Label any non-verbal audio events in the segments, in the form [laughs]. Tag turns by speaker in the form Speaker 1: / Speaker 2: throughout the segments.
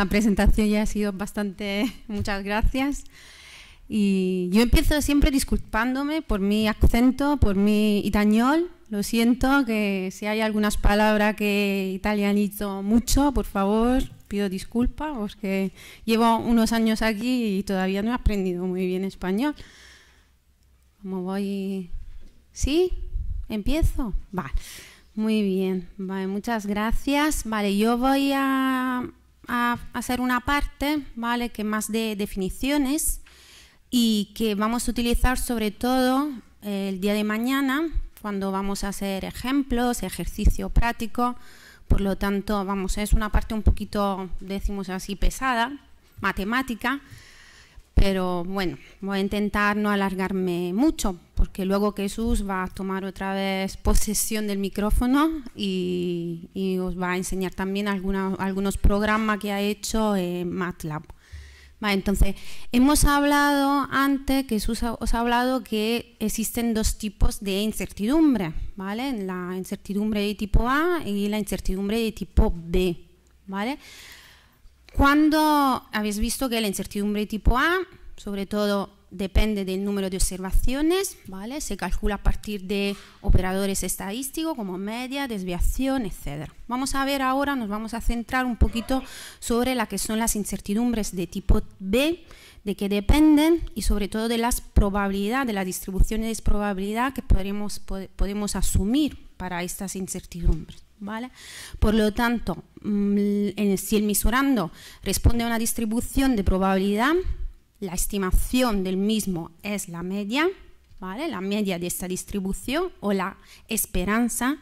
Speaker 1: la presentación ya ha sido bastante... [laughs] Muchas gracias. Y yo empiezo siempre disculpándome por mi acento, por mi itañol. Lo siento que si hay algunas palabras que italianizo mucho, por favor, pido disculpas porque llevo unos años aquí y todavía no he aprendido muy bien español. ¿Cómo voy? ¿Sí? ¿Empiezo? Vale. Muy bien. Vale, muchas gracias. Vale, yo voy a, a hacer una parte, ¿vale? Que más de definiciones y que vamos a utilizar sobre todo el día de mañana cuando vamos a hacer ejemplos, ejercicio práctico. Por lo tanto, vamos, es una parte un poquito, decimos así, pesada, matemática, pero bueno, voy a intentar no alargarme mucho, porque luego Jesús va a tomar otra vez posesión del micrófono y, y os va a enseñar también alguna, algunos programas que ha hecho en MATLAB entonces, hemos hablado antes, Jesús os ha hablado que existen dos tipos de incertidumbre, ¿vale? La incertidumbre de tipo A y la incertidumbre de tipo B, ¿vale? Cuando habéis visto que la incertidumbre tipo A, sobre todo depende del número de observaciones, ¿vale? Se calcula a partir de operadores estadísticos como media, desviación, etc. Vamos a ver ahora, nos vamos a centrar un poquito sobre la que son las incertidumbres de tipo B, de que dependen y sobre todo de las probabilidades, de las distribuciones de probabilidad que podemos, podemos asumir para estas incertidumbres. ¿Vale? Por lo tanto, mm, si el misurando responde a una distribución de probabilidad, la estimación del mismo es la media, ¿vale? la media de esta distribución o la esperanza,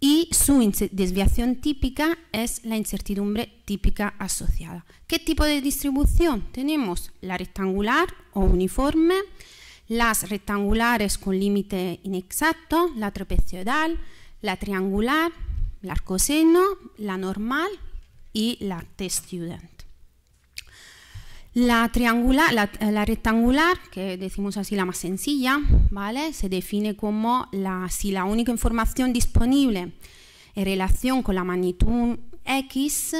Speaker 1: y su desviación típica es la incertidumbre típica asociada. ¿Qué tipo de distribución? Tenemos la rectangular o uniforme, las rectangulares con límite inexacto, la trapezoidal, la triangular, la arcoseno, la normal y la t-student. La, triangular, la, rectangular, que decimos así la más sencilla, ¿vale? se define como la, si la única información disponible en relación con la magnitud X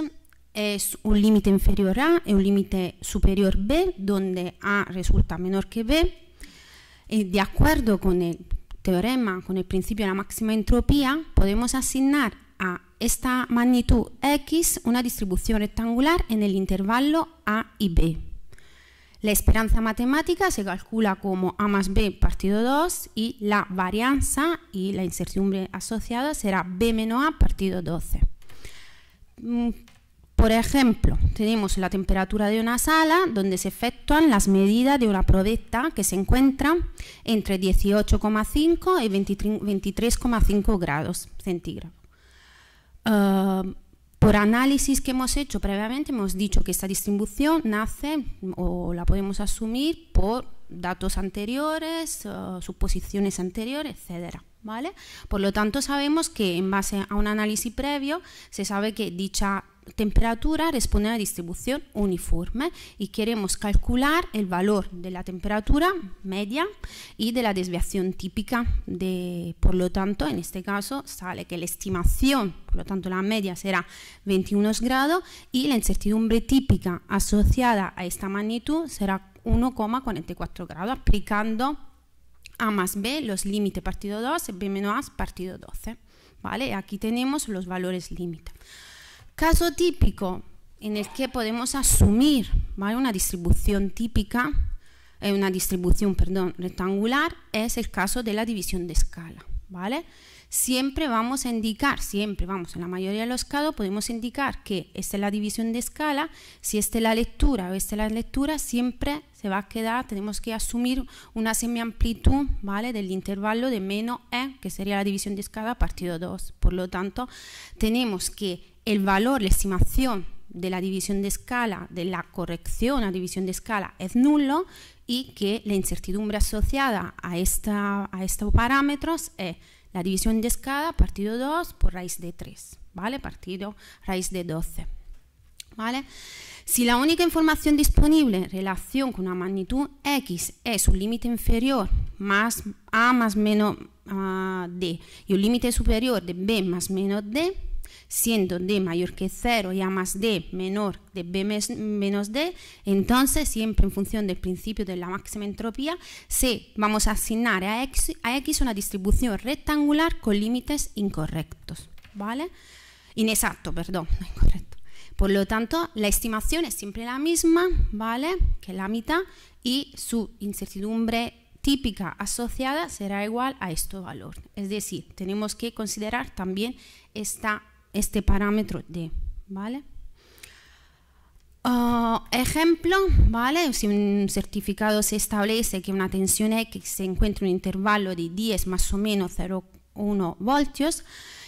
Speaker 1: es un límite inferior a y un límite superior B, donde A resulta menor que B. Y de acuerdo con el teorema, con el principio de la máxima entropía, podemos asignar a esta magnitud X una distribución rectangular en el intervalo A y B. La esperanza matemática se calcula como A más B partido 2 y la varianza y la incertidumbre asociada será B menos A partido 12. Mm, por ejemplo, tenemos la temperatura de una sala donde se efectúan las medidas de una probeta que se encuentra entre 18,5 y 23,5 grados centígrados. Ah, por análisis que hemos hecho previamente, hemos dicho que esta distribución nace o la podemos asumir por datos anteriores, uh, suposiciones anteriores, etcétera. ¿vale? Por lo tanto, sabemos que en base a un análisis previo se sabe que dicha temperatura responde a una distribución uniforme y queremos calcular el valor de la temperatura media y de la desviación típica. De, por lo tanto, en este caso sale que la estimación, por lo tanto la media será 21 grados y la incertidumbre típica asociada a esta magnitud será 1,44 grados, aplicando a más b los límites partido 2 y b menos a partido 12. ¿vale? Aquí tenemos los valores límite. Caso típico en el que podemos asumir una distribución típica, eh, una distribución perdón, rectangular, es el caso de la división de escala. ¿vale? Siempre vamos a indicar, siempre vamos, en la mayoría de los casos podemos indicar que esta es la división de escala, si esta es la lectura o esta es la lectura, siempre se va a quedar, tenemos que asumir una semiamplitud ¿vale? del intervalo de menos e, que sería la división de escala partido 2. Por lo tanto, tenemos que el valor, la estimación de la división de escala, de la corrección a división de escala es nulo y que la incertidumbre asociada a, esta, a estos parámetros es la división de escala partido 2 por raíz de 3, ¿vale? Partido raíz de 12, ¿vale? Si la única información disponible en relación con una magnitud x es un límite inferior más a más menos d y un límite superior de b más menos d, siendo D mayor que 0 y A más D menor de B menos D, entonces siempre en función del principio de la máxima entropía, se vamos a asignar a X, a X una distribución rectangular con límites incorrectos, ¿vale? Inexacto, perdón, no incorrecto. Por lo tanto, la estimación es siempre la misma, ¿vale? Que la mitad y su incertidumbre típica asociada será igual a este valor. Es decir, tenemos que considerar también esta este parámetro D, ¿vale? Ah, ejemplo, ¿vale? Si un certificado se establece que una tensión X se encuentra en un intervalo de 10 más o menos 0,1 voltios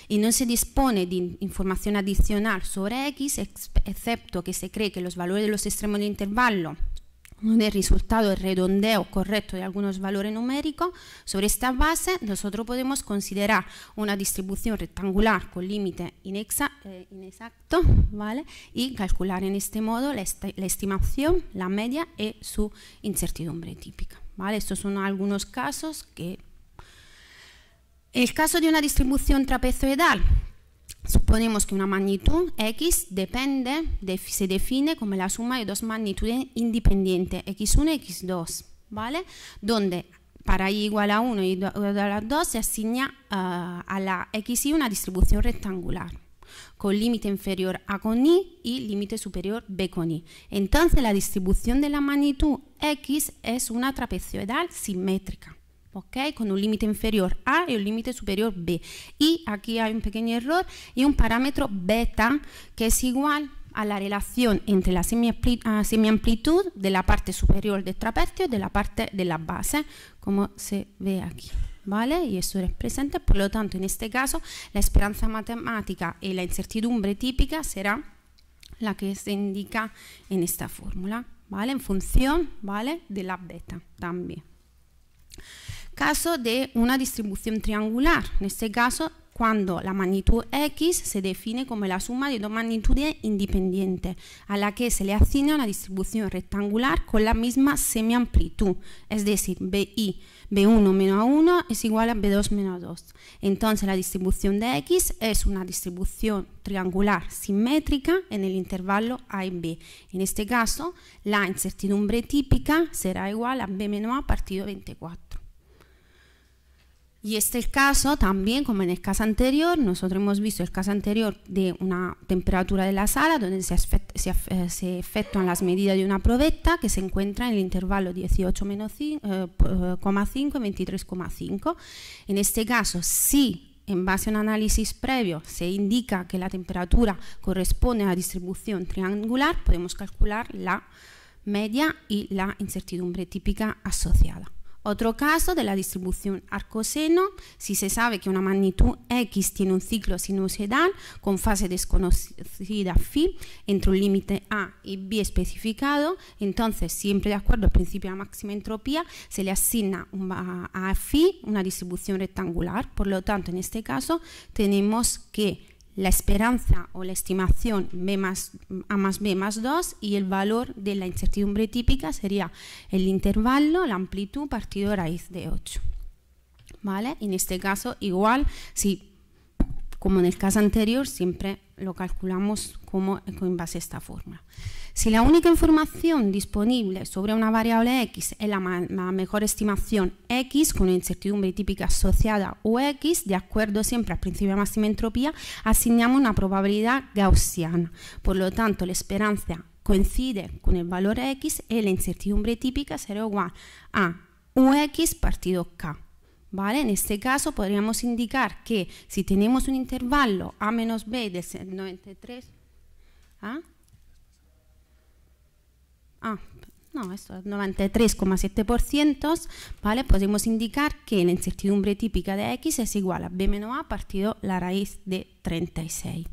Speaker 1: y no se dispone de información adicional sobre X, excepto que se cree que los valores de los extremos del intervalo del resultado el redondeo correcto de algunos valores numéricos, sobre esta base nosotros podemos considerar una distribución rectangular con límite eh, inexacto ¿vale? y calcular en este modo la, estimación, la media y su incertidumbre típica. ¿vale? Estos son algunos casos que... El caso de una distribución trapezoidal, Suponemos que una magnitud X depende, se define como la suma de dos magnitudes independientes, X1 y X2, ¿vale? Donde para y igual a 1 y igual a 2 se asigna uh, a la XY una distribución rectangular con límite inferior A con Y y límite superior B con Y. Entonces la distribución de la magnitud X es una trapezoidal simétrica con un límite inferior A y un límite superior B. Y aquí hay un pequeño error y un parámetro beta que es igual a la relación entre la ah, semiamplitud de la parte superior del trapecio y de la parte de la base, como se ve aquí. ¿Vale? Y eso es presente, por lo tanto, en este caso, la esperanza matemática y la incertidumbre típica será la que se indica en esta fórmula, ¿vale? En función, ¿vale? De la beta también caso de una distribución triangular. En este caso, cuando la magnitud x se define como la suma de dos magnitudes independientes, a la que se le asigna una distribución rectangular con la misma semiamplitud, es decir, BI, B1 menos A1 es igual a B2 menos A2. Entonces la distribución de x es una distribución triangular simétrica en el intervalo A y B. En este caso, la incertidumbre típica será igual a B menos A partido 24. Y este caso también, como en el caso anterior, nosotros hemos visto el caso anterior de una temperatura de la sala donde se, eh, efectúan las medidas de una probeta que se encuentra en el intervalo 18,5 eh, 23,5. En este caso, si en base a un análisis previo se indica que la temperatura corresponde a la distribución triangular, podemos calcular la media y la incertidumbre típica asociada. Otro caso de la distribución arcoseno, si se sabe que una magnitud X tiene un ciclo sinusoidal con fase desconocida phi entre un límite A y B especificado, entonces siempre de acuerdo al principio de la máxima entropía se le asigna a phi una distribución rectangular. Por lo tanto, en este caso tenemos que la esperanza o la estimación B más, A más B más 2 y el valor de la incertidumbre típica sería el intervalo, la amplitud partido raíz de 8. ¿Vale? En este caso igual, si como en el caso anterior, siempre lo calculamos como en base a esta fórmula. Si la única información disponible sobre una variable x es la, mejor estimación x con incertidumbre típica asociada u x, de acuerdo siempre al principio de máxima entropía, asignamos una probabilidad gaussiana. Por lo tanto, la esperanza coincide con el valor x y la incertidumbre típica será igual a ux partido k. ¿Vale? En este caso podríamos indicar que si tenemos un intervalo a menos b de 93, ¿ah? Ah, no, esto es 93,7%, ¿vale? Podemos indicar que la incertidumbre típica de x es igual a b menos a partido la raíz de 36.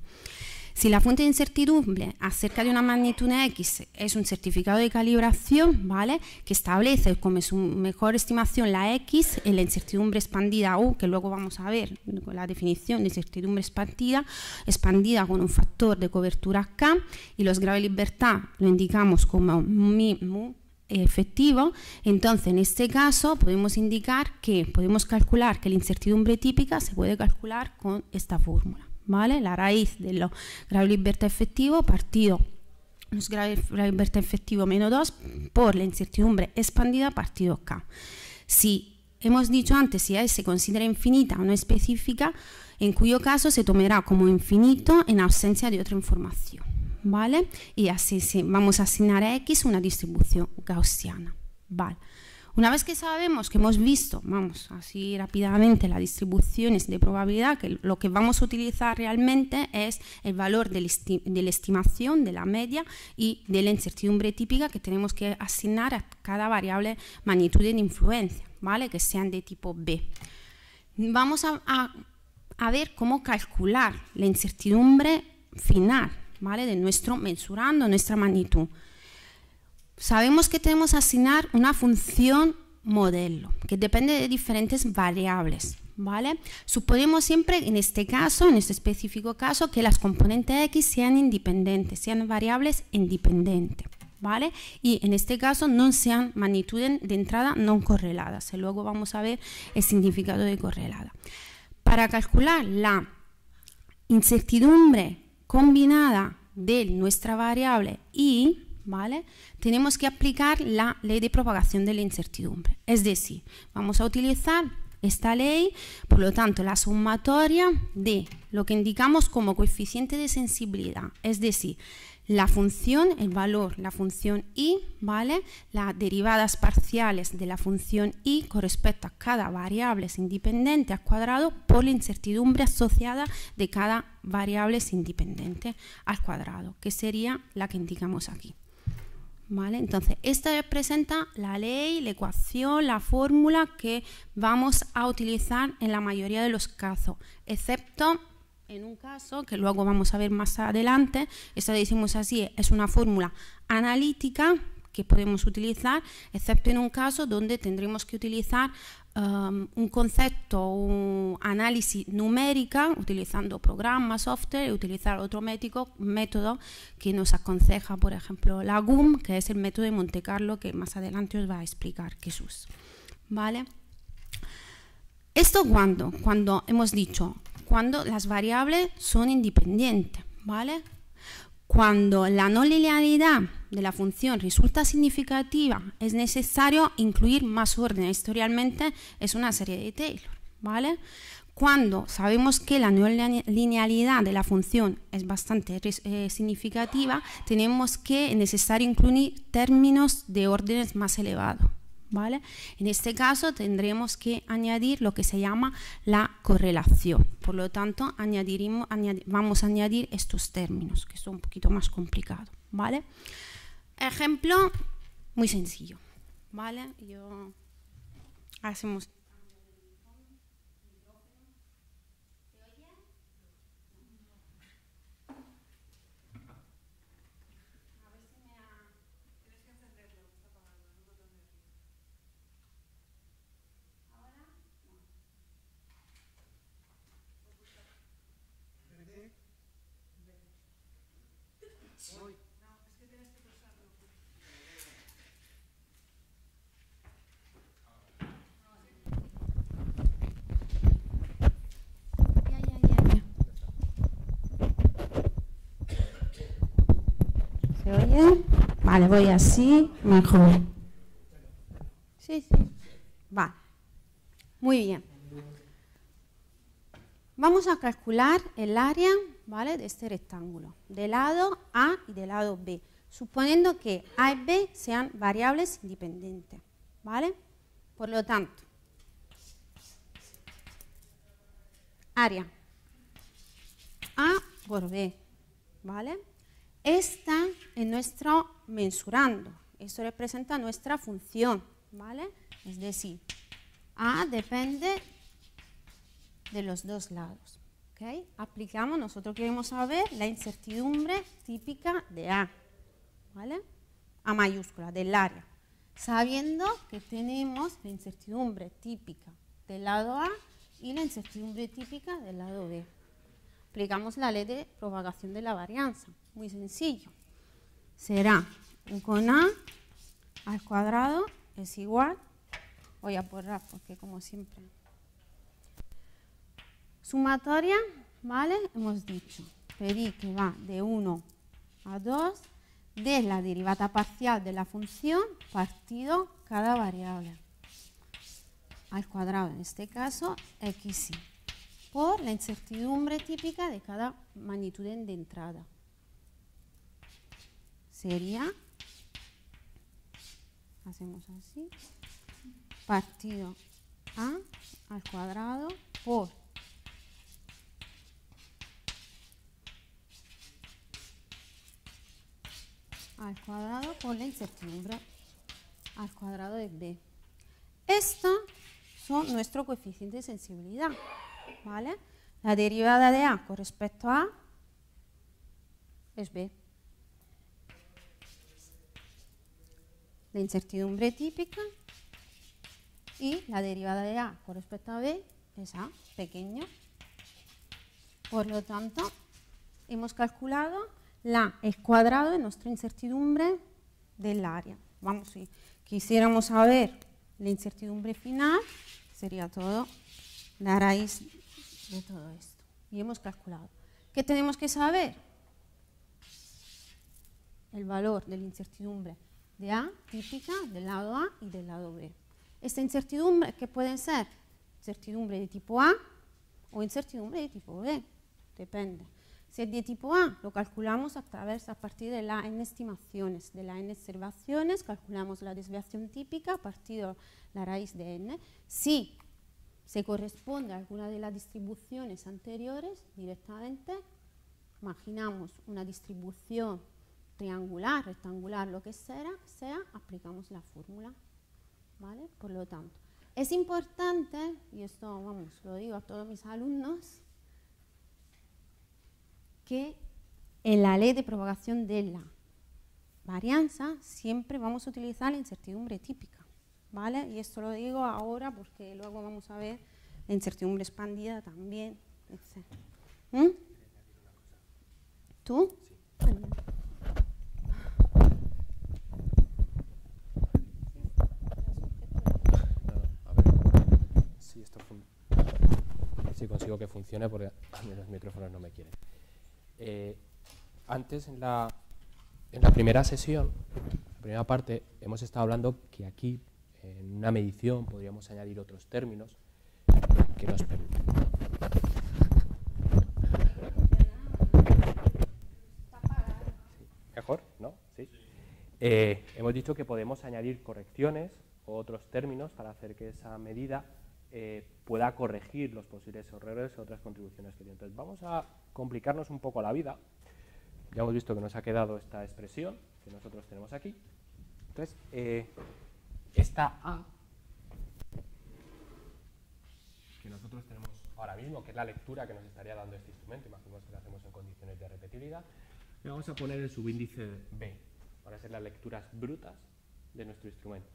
Speaker 1: Si la fuente de incertidumbre acerca de una magnitud X es un certificado de calibración, ¿vale? Que establece como su mejor estimación la X en la incertidumbre expandida U, que luego vamos a ver con la definición de incertidumbre expandida, expandida con un factor de cobertura K, y los grados de libertad lo indicamos como mi mu efectivo, entonces en este caso podemos indicar que podemos calcular que la incertidumbre típica se puede calcular con esta fórmula. ¿Vale? La raíz de lo grado libertad efectivo partido los de libertad efectivo menos 2 por la incertidumbre expandida partido K. Si hemos dicho antes, si A se considera infinita o no específica, en cuyo caso se tomará como infinito en ausencia de otra información. ¿Vale? Y así vamos a asignar a X una distribución gaussiana. ¿Vale? Una vez que sabemos que hemos visto, vamos, así rápidamente las distribuciones de probabilidad, que lo que vamos a utilizar realmente es el valor de la estimación, de la media y de la incertidumbre típica que tenemos que asignar a cada variable magnitud de influencia, ¿vale? Que sean de tipo B. Vamos a, a ver cómo calcular la incertidumbre final, ¿vale? De nuestro mensurando nuestra magnitud sabemos que tenemos que asignar una función modelo que depende de diferentes variables. ¿Vale? Suponemos siempre, en este caso, en este específico caso, que las componentes X sean independientes, sean variables independientes. ¿Vale? Y en este caso no sean magnitudes de entrada no correladas. Luego vamos a ver el significado de correlada. Para calcular la incertidumbre combinada de nuestra variable y ¿vale? Tenemos que aplicar la ley de propagación de la incertidumbre. Es decir, vamos a utilizar esta ley, por lo tanto, la sumatoria de lo que indicamos como coeficiente de sensibilidad, es decir, la función, el valor, la función i, ¿vale? Las derivadas parciales de la función i con respecto a cada variable independiente al cuadrado por la incertidumbre asociada de cada variable independiente al cuadrado, que sería la que indicamos aquí. Entonces, esta representa la ley, la ecuación, la fórmula que vamos a utilizar en la mayoría de los casos, excepto en un caso que luego vamos a ver más adelante, esta decimos así, es una fórmula analítica que podemos utilizar, excepto en un caso donde tendremos que utilizar um, un concepto, un análisis numérica, utilizando programas, software, y utilizar otro método que nos aconseja, por ejemplo, la GUM, que es el método de Monte Carlo, que más adelante os va a explicar Jesús. ¿Vale? ¿Esto cuando? Cuando hemos dicho, cuando las variables son independientes, ¿vale? Cuando la no linealidad de la función resulta significativa, es necesario incluir más orden. Historialmente es una serie de Taylor. ¿vale? Cuando sabemos que la no linealidad de la función es bastante eh, significativa, tenemos que es necesario incluir términos de órdenes más elevados. En este caso tendremos que añadir lo que se llama la correlación. Por lo tanto, vamos a añadir estos términos, que son un poquito más complicados. ¿vale? Ejemplo muy sencillo. ¿vale? Yo hacemos Vale, voy así, mejor. Sí, sí. Vale. Muy bien. Vamos a calcular el área ¿vale? de este rectángulo, del lado A y del lado B, suponiendo que A y B sean variables independientes. ¿vale? Por lo tanto, área A por B, ¿vale? Esta es nuestro mensurando. Esto representa nuestra función, ¿vale? Es decir, A depende de los dos lados. ¿okay? Aplicamos, nosotros queremos saber la incertidumbre típica de A, ¿vale? A mayúscula, del área. Sabiendo que tenemos la incertidumbre típica del lado A y la incertidumbre típica del lado B. Aplicamos la ley de propagación de la varianza. Muy sencillo. Será un con A al cuadrado es igual, voy a borrar porque como siempre. Sumatoria ¿vale? Hemos dicho, pedí que va de 1 a 2 de la derivada parcial de la función partido cada variable al cuadrado, en este caso x por la incertidumbre típica de cada magnitud de entrada. Sería, hacemos así, partido a al cuadrado por al cuadrado por la incertidumbre al cuadrado de b. Estos son nuestro coeficiente de sensibilidad. ¿Vale? La derivada de a con respecto a es b. La incertidumbre típica y la derivada de a con respecto a b es a pequeño. Por lo tanto, hemos calculado la el cuadrado de nuestra incertidumbre del área. Vamos, si quisiéramos saber la incertidumbre final, sería todo la raíz de todo esto. Y hemos calculado. ¿Qué tenemos que saber? El valor de la incertidumbre de A típica del lado A y del lado B. Esta incertidumbre, que pueden ser incertidumbre de tipo A o incertidumbre de tipo B, depende. Si es de tipo A, lo calculamos a través, a partir de la n estimaciones, de la n observaciones, calculamos la desviación típica a partir de la raíz de n. Si se corresponde a alguna de las distribuciones anteriores, directamente imaginamos una distribución triangular, rectangular, lo que sea, sea aplicamos la fórmula. ¿vale? Por lo tanto, es importante, y esto vamos, lo digo a todos mis alumnos, que en la ley de propagación de la varianza siempre vamos a utilizar la incertidumbre típica, ¿vale? Y esto lo digo ahora porque luego vamos a ver la incertidumbre expandida también. ¿Mm? ¿Tú?
Speaker 2: si consigo que funcione porque los micrófonos no me quieren. Eh, antes, en la, en la primera sesión, la primera parte, hemos estado hablando que aquí, en una medición, podríamos añadir otros términos que nos permiten. ¿Mejor? ¿No? ¿Sí? Eh, hemos dicho que podemos añadir correcciones o otros términos para hacer que esa medida eh, pueda corregir los posibles errores o otras contribuciones que tiene. Entonces, vamos a complicarnos un poco la vida. Ya hemos visto que nos ha quedado esta expresión que nosotros tenemos aquí. Entonces, eh, A, que nosotros tenemos ahora mismo, que es la lectura que nos estaría dando este instrumento, imaginemos que lo hacemos en condiciones de repetibilidad, le vamos a poner el subíndice B. Van a ser las lecturas brutas de nuestro instrumento.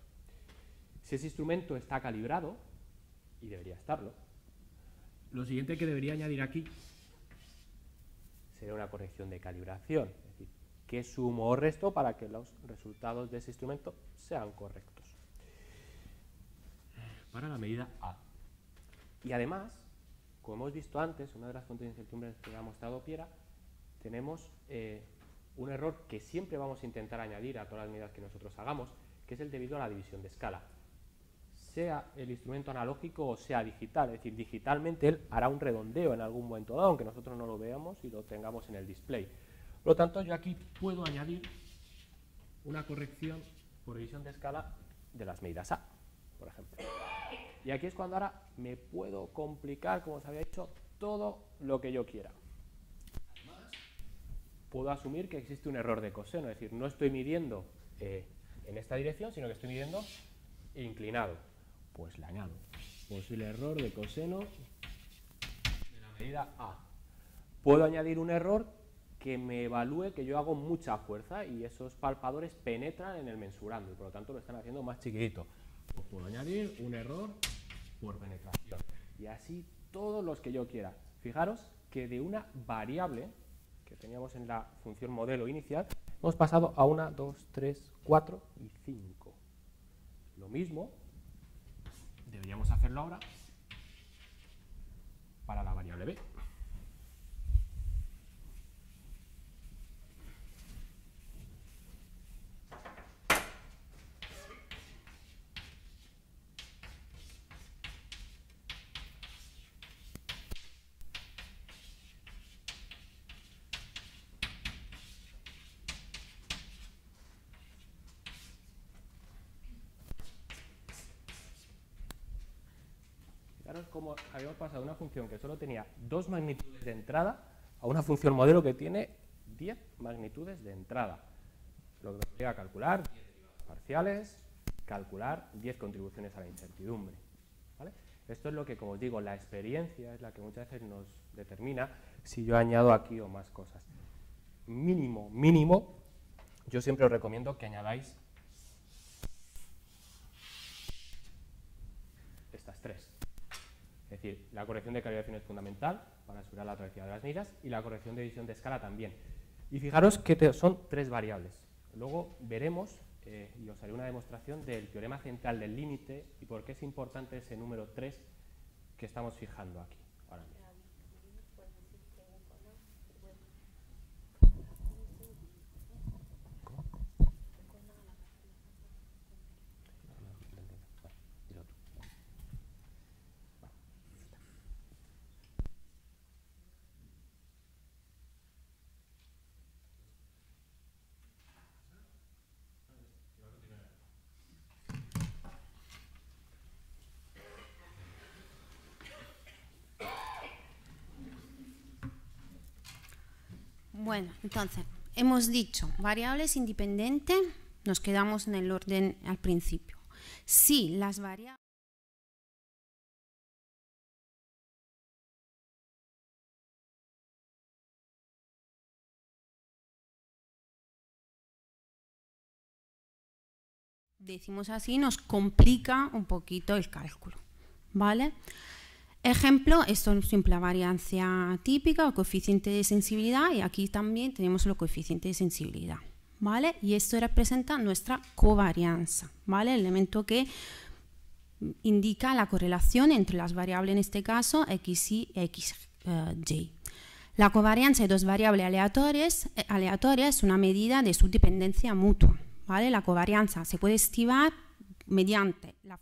Speaker 2: Si ese instrumento está calibrado, y debería estarlo, lo siguiente que debería añadir aquí sería una corrección de calibración, es decir, que sumo o resto para que los resultados de ese instrumento sean correctos. Para la medida A. Y además, como hemos visto antes, una de las fuentes de incertidumbre que ha mostrado Piera, tenemos eh, un error que siempre vamos a intentar añadir a todas las medidas que nosotros hagamos, que es el debido a la división de escala sea el instrumento analógico o sea digital. Es decir, digitalmente él hará un redondeo en algún momento dado, aunque nosotros no lo veamos y lo tengamos en el display. Por lo tanto, yo aquí puedo añadir una corrección por división de escala de las medidas A, por ejemplo. Y aquí es cuando ahora me puedo complicar, como os había dicho, todo lo que yo quiera. puedo asumir que existe un error de coseno, es decir, no estoy midiendo eh, en esta dirección, sino que estoy midiendo inclinado pues le añado posible error de coseno de la medida A. Puedo añadir un error que me evalúe que yo hago mucha fuerza y esos palpadores penetran en el mensurando y por lo tanto lo están haciendo más chiquitito. Pues puedo añadir un error por penetración y así todos los que yo quiera. Fijaros que de una variable que teníamos en la función modelo inicial hemos pasado a una, dos, tres, cuatro y cinco. Lo mismo deberíamos hacerlo ahora para la variable b. habíamos pasado una función que solo tenía dos magnitudes de entrada a una función modelo que tiene 10 magnitudes de entrada. Lo que nos obliga a calcular 10 derivadas parciales, calcular 10 contribuciones a la incertidumbre. Esto es lo que, como os digo, la experiencia es la que muchas veces nos determina si yo añado aquí o más cosas. Mínimo, mínimo, yo siempre os recomiendo que añadáis estas tres. Es decir, la corrección de calibración es fundamental para asegurar la travesía de las miras y la corrección de división de escala también. Y fijaros que son tres variables. Luego veremos eh, y os haré una demostración del teorema central del límite y por qué es importante ese número 3 que estamos fijando aquí. Ahora mismo.
Speaker 1: Bueno, entonces, hemos dicho variables independientes, nos quedamos en el orden al principio. Si las variables decimos así, nos complica un poquito el cálculo, ¿vale? Ejemplo, esto es simple variancia típica o coeficiente de sensibilidad y aquí también tenemos el coeficiente de sensibilidad. ¿vale? Y esto representa nuestra covarianza, ¿vale? el elemento que indica la correlación entre las variables, en este caso xy y xy. La covarianza de dos variables aleatorias, eh, aleatorias es una medida de su dependencia mutua. ¿vale? La covarianza se puede estimar mediante la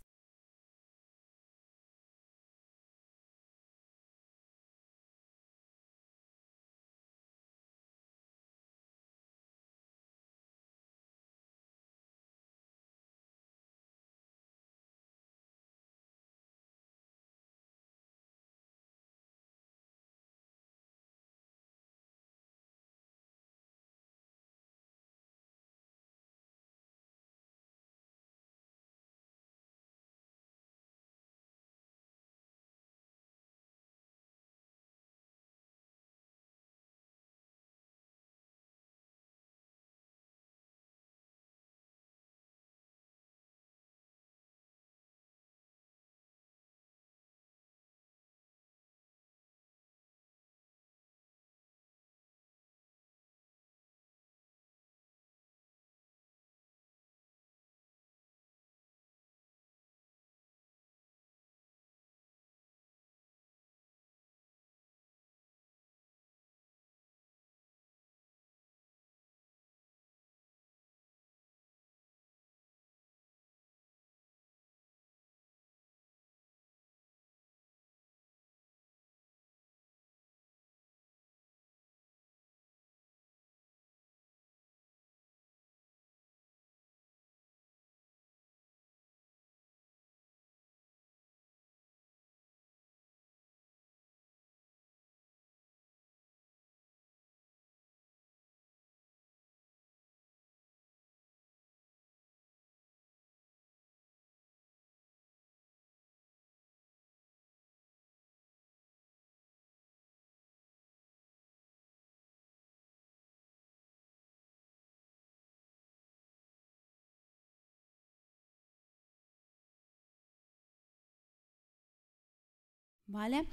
Speaker 1: ¿Vale?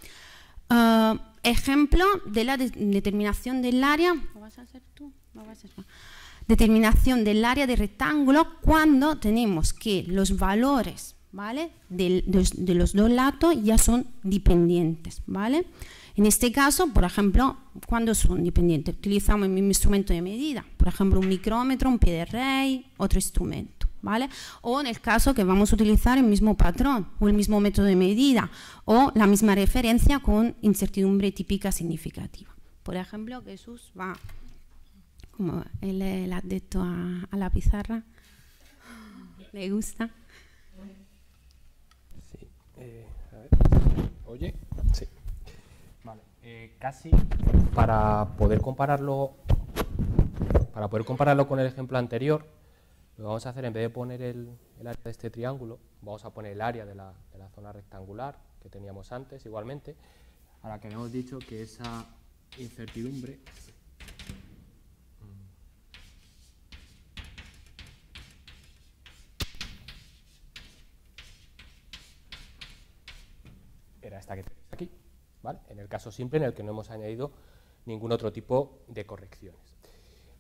Speaker 1: Uh, ejemplo de la de determinación del área. ¿Lo vas a hacer tú? Determinación del área de rectángulo cuando tenemos que los valores ¿vale? de, de, los dos lados ya son dependientes. ¿vale? En este caso, por ejemplo, cuando son dependientes, utilizamos el mismo instrumento de medida, por ejemplo, un micrómetro, un pie de rey, otro instrumento. O en el caso que vamos a utilizar el mismo patrón o el mismo método de medida o la misma referencia con incertidumbre típica significativa. Por ejemplo, Jesús va, como él el adepto a, a la pizarra, ¿le gusta?
Speaker 2: Sí, eh, a ver. oye? Sí. Vale. Eh, casi para poder compararlo para poder compararlo con el ejemplo anterior, lo que vamos a hacer, en vez de poner el, área de este triángulo, vamos a poner el área de la, zona rectangular que teníamos antes, igualmente, a la que habíamos dicho que esa incertidumbre era esta que tenéis aquí, ¿vale? En el caso simple en el que no hemos añadido ningún otro tipo de correcciones.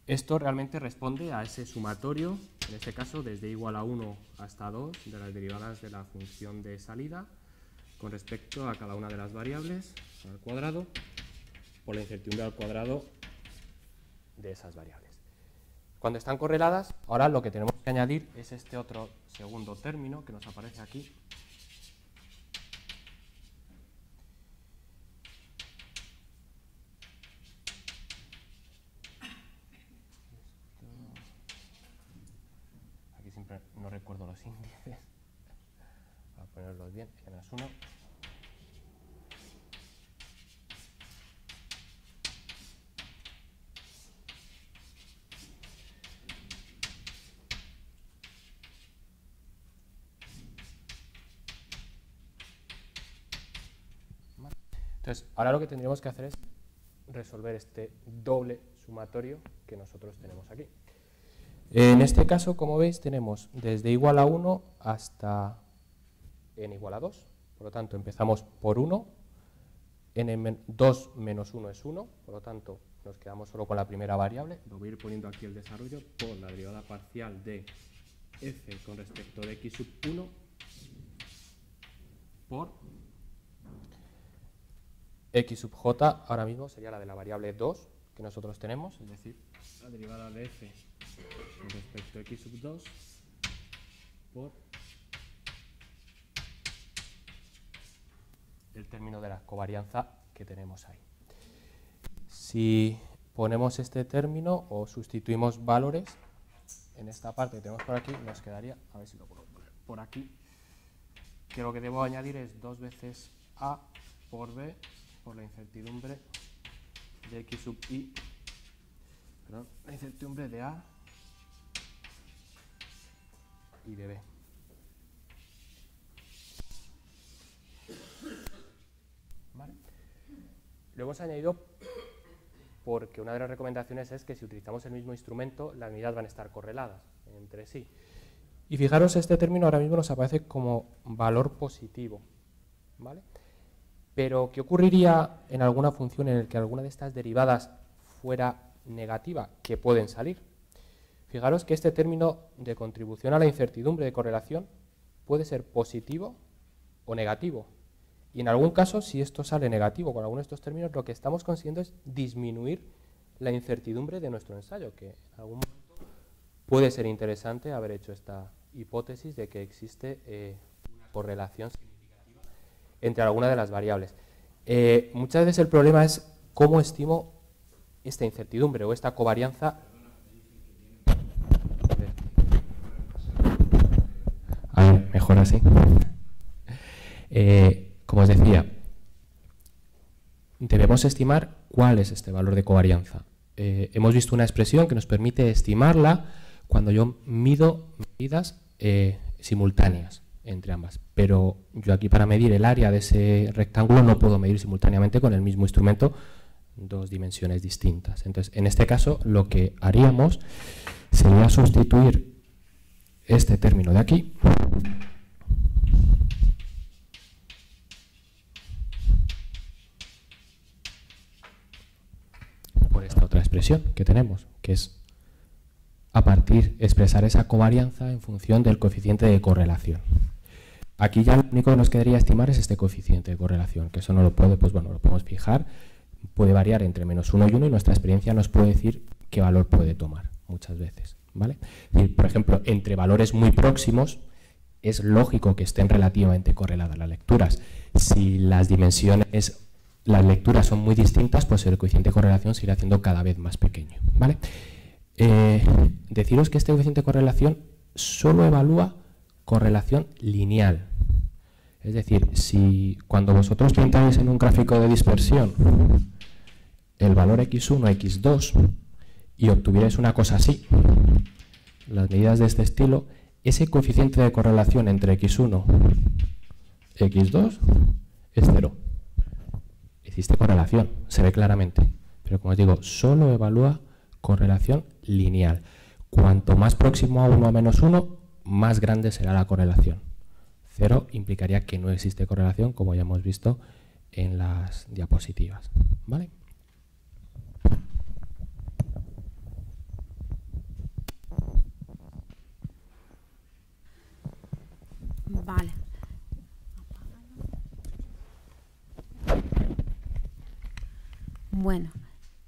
Speaker 2: Esto realmente responde a ese sumatorio, en este caso desde igual a 1 hasta 2 de las derivadas de la función de salida con respecto a cada una de las variables al cuadrado por la incertidumbre al cuadrado de esas variables. Cuando están correladas, ahora lo que tenemos que añadir es este otro segundo término que nos aparece aquí, no recuerdo los índices. Voy a ponerlos bien, n más 1. Entonces, ahora lo que tendríamos que hacer es resolver este doble sumatorio que nosotros tenemos aquí. En este caso, como veis, tenemos desde igual a 1 hasta n igual a 2. Por lo tanto, empezamos por 1, n 2 menos 1 es 1, por lo tanto, nos quedamos solo con la primera variable. Lo voy a ir poniendo aquí el desarrollo por la derivada parcial de f con respecto de x sub 1 por x sub j, ahora mismo sería la de la variable 2 que nosotros tenemos, es decir, la derivada de f respecto a x sub 2 por el término de la covarianza que tenemos ahí. Si ponemos este término o sustituimos valores en esta parte que tenemos por aquí, nos quedaría, a ver si lo puedo poner por aquí, que lo que debo añadir es dos veces a por b por la incertidumbre de x sub i, perdón, la incertidumbre de a y de B. Lo hemos añadido porque una de las recomendaciones es que si utilizamos el mismo instrumento, las medidas van a estar correladas entre sí. Y fijaros, este término ahora mismo nos aparece como valor positivo. ¿vale? Pero, ¿qué ocurriría en alguna función en la que alguna de estas derivadas fuera negativa? Que pueden salir. Fijaros que este término de contribución a la incertidumbre de correlación puede ser positivo o negativo. Y en algún caso, si esto sale negativo con alguno de estos términos, lo que estamos consiguiendo es disminuir la incertidumbre de nuestro ensayo, que en algún momento puede ser interesante haber hecho esta hipótesis de que existe eh, una correlación significativa entre alguna de las variables. Eh, muchas veces el problema es cómo estimo esta incertidumbre o esta covarianza mejor así. [laughs] Eh, como os decía, debemos estimar cuál es este valor de covarianza. Eh, hemos visto una expresión que nos permite estimarla cuando yo mido medidas simultáneas entre ambas. Pero yo aquí para medir el área de ese rectángulo no puedo medir simultáneamente con el mismo instrumento dos dimensiones distintas. Entonces, en este caso, lo que haríamos sería sustituir este término de aquí por esta otra expresión que tenemos, que es a partir expresar esa covarianza en función del coeficiente de correlación. Aquí ya lo único que nos quedaría estimar es este coeficiente de correlación, que eso no lo puede, pues bueno, lo podemos fijar, puede variar entre menos 1 y 1 y nuestra experiencia nos puede decir qué valor puede tomar muchas veces. ¿vale? por ejemplo, entre valores muy próximos es lógico que estén relativamente correladas las lecturas. Si las dimensiones, las lecturas son muy distintas, pues el coeficiente de correlación se irá haciendo cada vez más pequeño. ¿vale? Eh, deciros que este coeficiente de correlación solo evalúa correlación lineal.
Speaker 3: Es decir, si cuando vosotros pintáis en un gráfico de dispersión el valor x1, x2 y obtuvierais una cosa así, las medidas de este estilo, ese coeficiente de correlación entre x1 y x2 es cero. Existe correlación, se ve claramente, pero como os digo, solo evalúa correlación lineal. Cuanto más próximo a 1 a menos 1, más grande será la correlación. Cero implicaría que no existe correlación, como ya hemos visto en las diapositivas. ¿Vale?
Speaker 1: Vale. Bueno,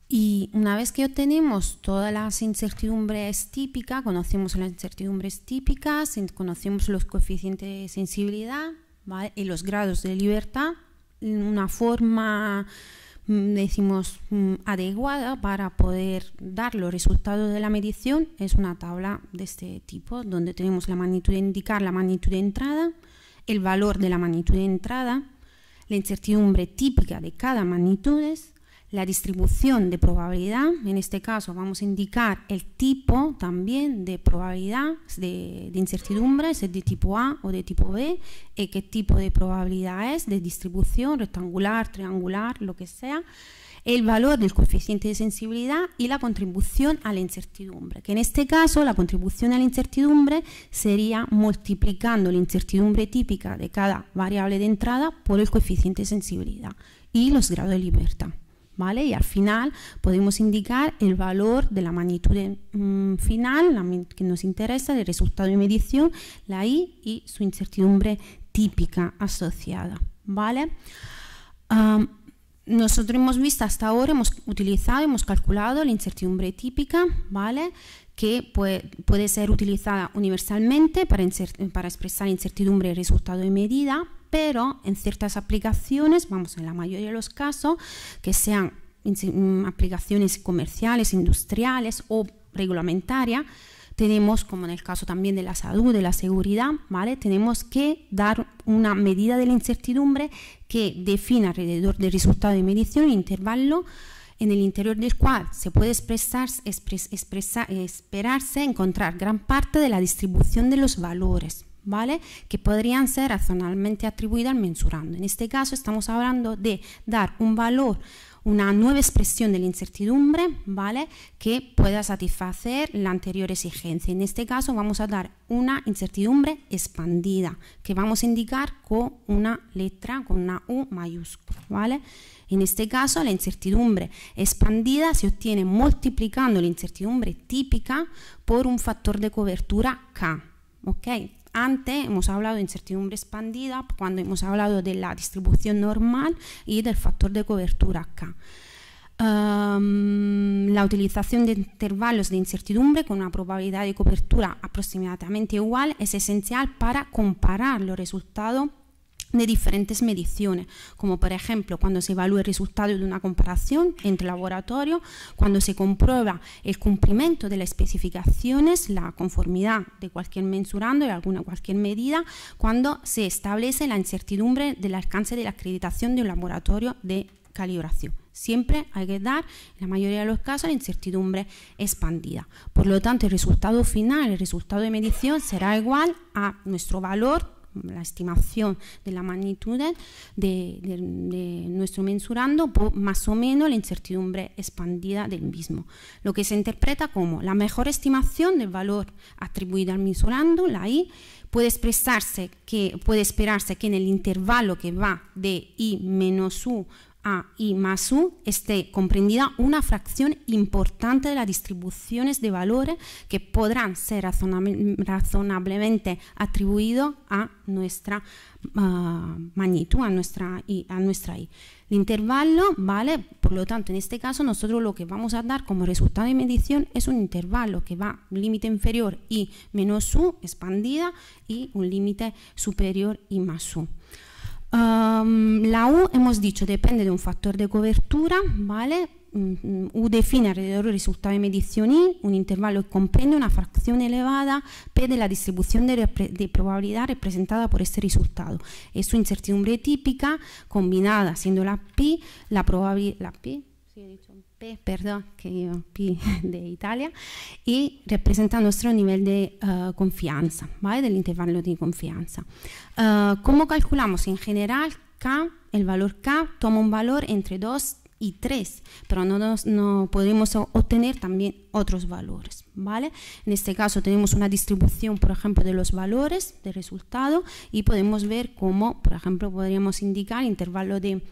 Speaker 1: y una vez que obtenemos todas las incertidumbres típicas, conocemos las incertidumbres típicas, conocemos los coeficientes de sensibilidad y los grados de libertad, una forma, mm, decimos, mm, adecuada para poder dar los resultados de la medición. Es una tabla de este tipo, donde tenemos la magnitud de indicar la magnitud de entrada, el valor de la magnitud de entrada, la incertidumbre típica de cada magnitud, la distribución de probabilidad, en este caso vamos a indicar el tipo también de probabilidad de, incertidumbre, si es de tipo A o de tipo B, y qué tipo de probabilidad es, de distribución rectangular, triangular, lo que sea, el valor del coeficiente de sensibilidad y la contribución a la incertidumbre, que en este caso la contribución a la incertidumbre sería multiplicando la incertidumbre típica de cada variable de entrada por el coeficiente de sensibilidad y los grados de libertad. Y al final podemos indicar el valor de la magnitud mm, final, que nos interesa, del resultado de medición, la I y su incertidumbre típica asociada, ¿vale? nosotros hemos visto hasta ahora, hemos utilizado, hemos calculado la incertidumbre típica, ¿vale? que puede, ser utilizada universalmente para, para expresar incertidumbre y resultado de medida, pero en ciertas aplicaciones, vamos, en la mayoría de los casos, que sean mm, aplicaciones comerciales, industriales o reglamentarias, tenemos, como en el caso también de la salud, de la seguridad, ¿vale? Tenemos que dar una medida de la incertidumbre que define alrededor del resultado de medición un intervalo en el interior del cual se puede expresar, esperarse encontrar gran parte de la distribución de los valores, ¿vale? que podrían ser razonablemente atribuidas al mensurando. En este caso estamos hablando de dar un valor, una nueva expresión de la incertidumbre ¿vale? que pueda satisfacer la anterior exigencia. En este caso vamos a dar una incertidumbre expandida que vamos a indicar con una letra, con una U mayúscula. ¿vale? En este caso la incertidumbre expandida se obtiene multiplicando la incertidumbre típica por un factor de cobertura K. ¿okay? Antes hemos hablado de incertidumbre expandida cuando hemos hablado de la distribución normal y del factor de cobertura K. la utilización de intervalos de incertidumbre con una probabilidad de cobertura aproximadamente igual es esencial para comparar los resultados de diferentes mediciones, como por ejemplo cuando se evalúa el resultado de una comparación entre laboratorios, cuando se comprueba el cumplimiento de las especificaciones, la conformidad de cualquier mensurando y alguna cualquier medida, cuando se establece la incertidumbre del alcance de la acreditación de un laboratorio de calibración. Siempre hay que dar, en la mayoría de los casos, la incertidumbre expandida. Por lo tanto, el resultado final, el resultado de medición será igual a nuestro valor la estimación de la magnitud de, nuestro mensurando, más o menos la incertidumbre expandida del mismo. Lo que se interpreta como la mejor estimación del valor atribuido al mensurando, la I, puede expresarse que puede esperarse que en el intervalo que va de I menos U a I más U esté comprendida una fracción importante de las distribuciones de valores que podrán ser razonablemente atribuidos a nuestra ah, magnitud, a nuestra, I, a nuestra I. El intervalo, ¿vale? Por lo tanto, en este caso, nosotros lo que vamos a dar como resultado de medición es un intervalo que va límite inferior I menos U expandida y un límite superior I más U la U hemos dicho depende de un factor de cobertura, ¿vale? mm, U define alrededor del resultado de medición I un intervalo que comprende una fracción elevada P de la distribución de, de probabilidad representada por este resultado. Es su incertidumbre típica combinada, siendo la P la probabilidad, P, perdón, que yo, P [laughs] de Italia, y representa nuestro nivel de uh, confianza, ¿vale? del intervalo de confianza. Uh, ¿Cómo calculamos? En general, K, el valor K toma un valor entre 2 y 3, pero no, nos, no podemos obtener también otros valores, ¿vale? En este caso tenemos una distribución, por ejemplo, de los valores de resultado y podemos ver cómo, por ejemplo, podríamos indicar intervalo de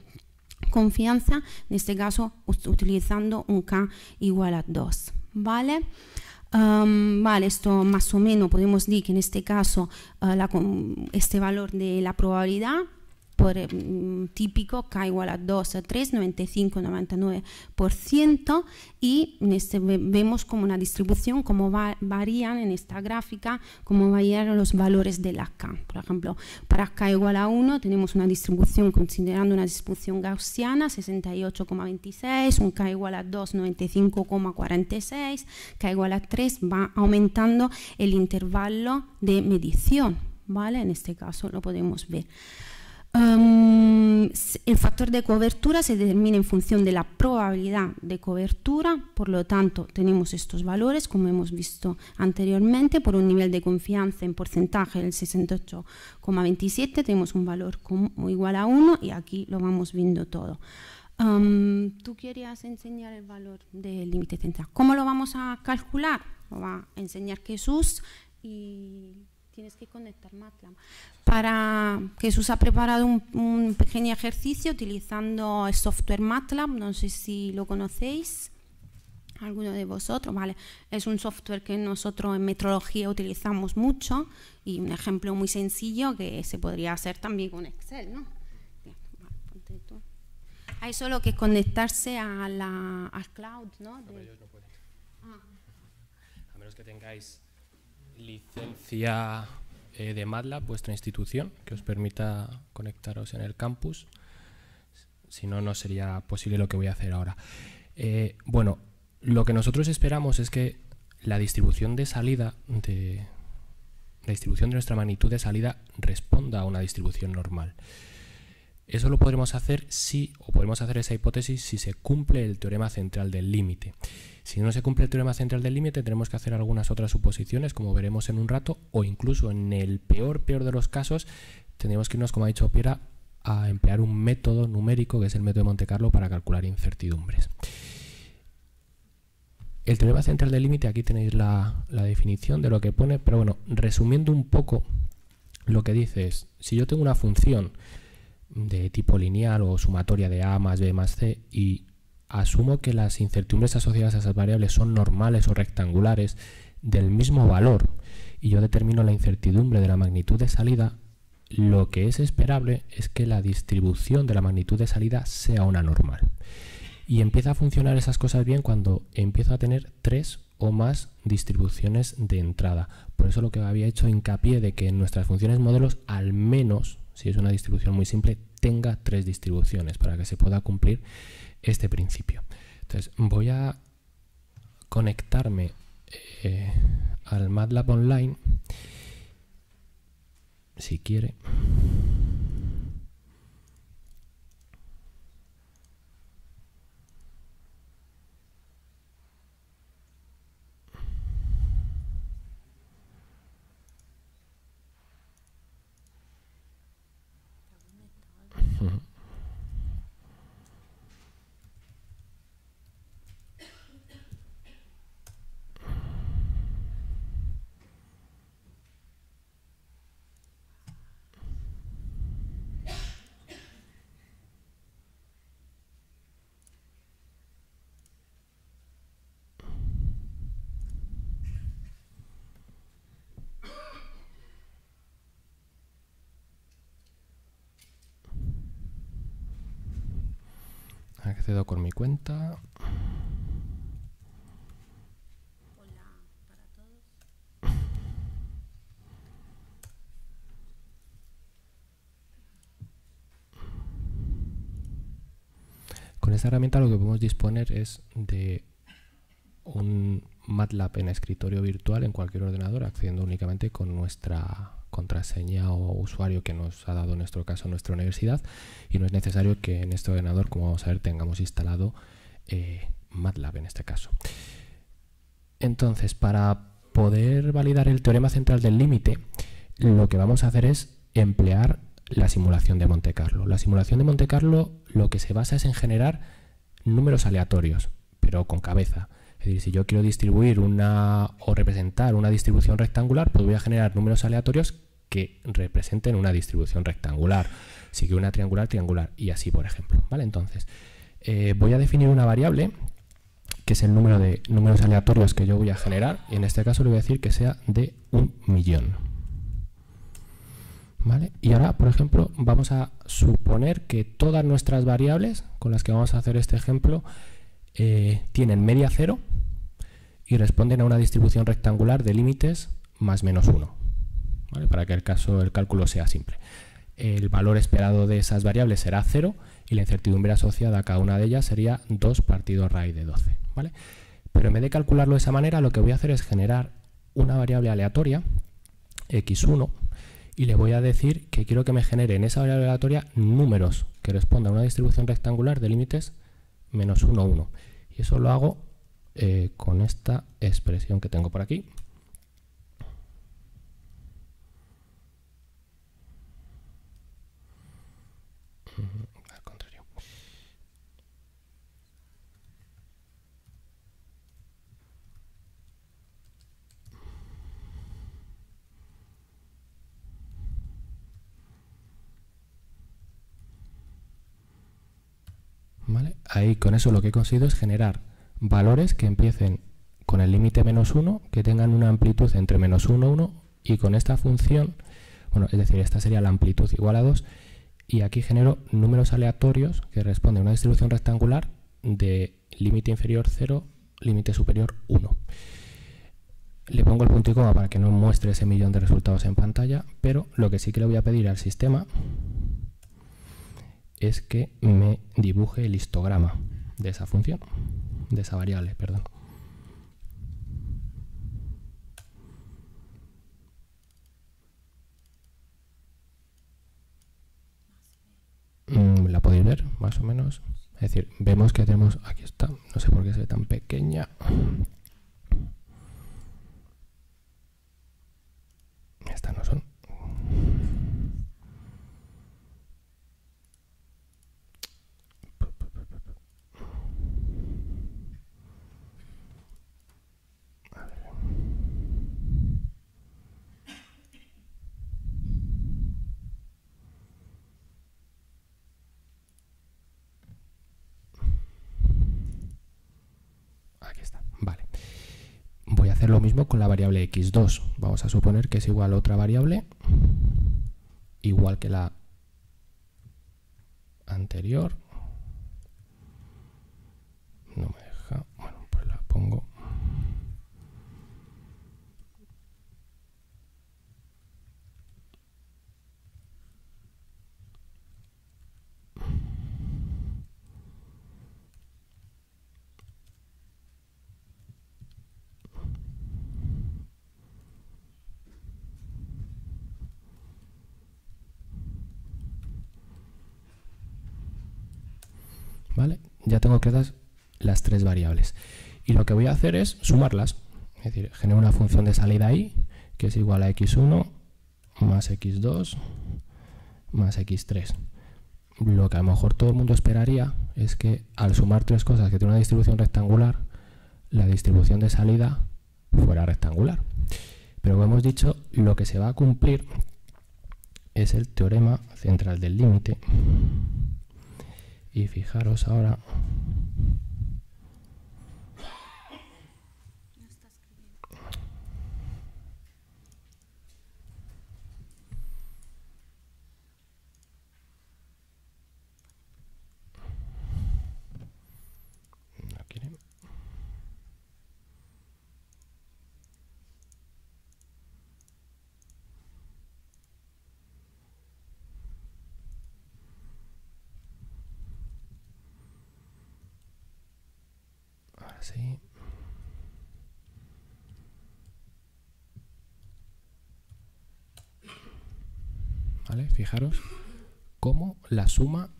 Speaker 1: confianza, en este caso utilizando un K igual a 2, ¿vale? Vale, esto más o menos podemos decir que en este caso uh, la, este valor de la probabilidad por, mm, típico igual a 2 a 3, 95, 99% y este vemos como una distribución, como va, varían en esta gráfica, como varían los valores de la K. Por ejemplo, para K igual a 1 tenemos una distribución considerando una distribución gaussiana 68,26, un K igual a 2 95,46, K igual a 3 va aumentando el intervalo de medición, ¿vale? En este caso lo podemos ver. Um, el factor de cobertura se determina en función de la probabilidad de cobertura, por lo tanto tenemos estos valores como hemos visto anteriormente, por un nivel de confianza en porcentaje del 68,27 tenemos un valor igual a 1 y aquí lo vamos viendo todo. Um, Tú querías enseñar el valor del límite central. ¿Cómo lo vamos a calcular? Lo va a enseñar Jesús y tienes que conectar MATLAB. Para Jesús ha preparado un, pequeño ejercicio utilizando el software MATLAB, no sé si lo conocéis, alguno de vosotros, vale, es un software que nosotros en metrología utilizamos mucho y un ejemplo muy sencillo que se podría hacer también con Excel, ¿no? Hay solo que conectarse a la, al cloud, ¿no?
Speaker 2: Ah. A menos que tengáis licencia eh, de MATLAB, vuestra institución, que os permita conectaros en el campus. Si no, no sería posible lo que voy a hacer ahora. Eh, bueno, lo que nosotros esperamos es que la distribución de salida de la distribución de nuestra magnitud de salida responda a una distribución normal. Eso lo podremos hacer si, o podemos hacer esa hipótesis si se cumple el teorema central del límite. Si no se cumple el teorema central del límite, tenemos que hacer algunas otras suposiciones, como veremos en un rato, o incluso en el peor, peor de los casos, tendríamos que irnos, como ha dicho Piera, a emplear un método numérico, que es el método de Monte Carlo, para calcular incertidumbres. El teorema central del límite, aquí tenéis la, la definición de lo que pone, pero bueno, resumiendo un poco, lo que dice es, si yo tengo una función de tipo lineal o sumatoria de a más b más c y asumo que las incertidumbres asociadas a esas variables son normales o rectangulares del mismo valor y yo determino la incertidumbre de la magnitud de salida, lo que es esperable es que la distribución de la magnitud de salida sea una normal. Y empieza a funcionar esas cosas bien cuando empiezo a tener tres o más distribuciones de entrada. Por eso lo que había hecho hincapié de que en nuestras funciones modelos al menos, si es una distribución muy simple, tenga tres distribuciones para que se pueda cumplir este principio. Entonces voy a conectarme eh, al MATLAB Online si quiere. Accedo con mi cuenta. Con esta herramienta lo que podemos disponer es de un MATLAB en escritorio virtual en cualquier ordenador, accediendo únicamente con nuestra contraseña o usuario que nos ha dado en nuestro caso nuestra universidad y no es necesario que en este ordenador, como vamos a ver, tengamos instalado eh, MATLAB en este caso. Entonces, para poder validar el teorema central del límite, lo que vamos a hacer es emplear la simulación de Monte Carlo. La simulación de Monte Carlo lo que se basa es en generar números aleatorios, pero con cabeza. Es decir, si yo quiero distribuir una o representar una distribución rectangular, pues voy a generar números aleatorios que representen una distribución rectangular. Si quiero una triangular, triangular y así, por ejemplo. ¿Vale? Entonces, eh, voy a definir una variable que es el número de números aleatorios que yo voy a generar y en este caso le voy a decir que sea de un millón. ¿Vale? Y ahora, por ejemplo, vamos a suponer que todas nuestras variables con las que vamos a hacer este ejemplo eh, tienen media cero y responden a una distribución rectangular de límites más menos 1, para que el caso el cálculo sea simple. El valor esperado de esas variables será 0 y la incertidumbre asociada a cada una de ellas sería 2 partido raíz de 12. ¿vale? Pero en vez de calcularlo de esa manera, lo que voy a hacer es generar una variable aleatoria, x1, y le voy a decir que quiero que me genere en esa variable aleatoria números que respondan a una distribución rectangular de límites menos 1, 1. Y eso lo hago eh, con esta expresión que tengo por aquí. Ahí con eso lo que he conseguido es generar valores que empiecen con el límite menos 1, que tengan una amplitud entre menos 1, 1 y con esta función, bueno, es decir, esta sería la amplitud igual a 2 y aquí genero números aleatorios que responden a una distribución rectangular de límite inferior 0, límite superior 1. Le pongo el punto y coma para que no muestre ese millón de resultados en pantalla, pero lo que sí que le voy a pedir al sistema es que me dibuje el histograma de esa función, de esa variable, perdón. Mm, la podéis ver, más o menos. Es decir, vemos que tenemos, aquí está, no sé por qué se ve tan pequeña. Estas no son. Lo mismo con la variable x2. Vamos a suponer que es igual a otra variable, igual que la anterior. No me deja. Bueno, pues la pongo Las tres variables. Y lo que voy a hacer es sumarlas. Es decir, genero una función de salida ahí, que es igual a x1 más x2 más x3. Lo que a lo mejor todo el mundo esperaría es que al sumar tres cosas que tienen una distribución rectangular, la distribución de salida fuera rectangular. Pero como hemos dicho, lo que se va a cumplir es el teorema central del límite y fijaros ahora Fijaros cómo la suma,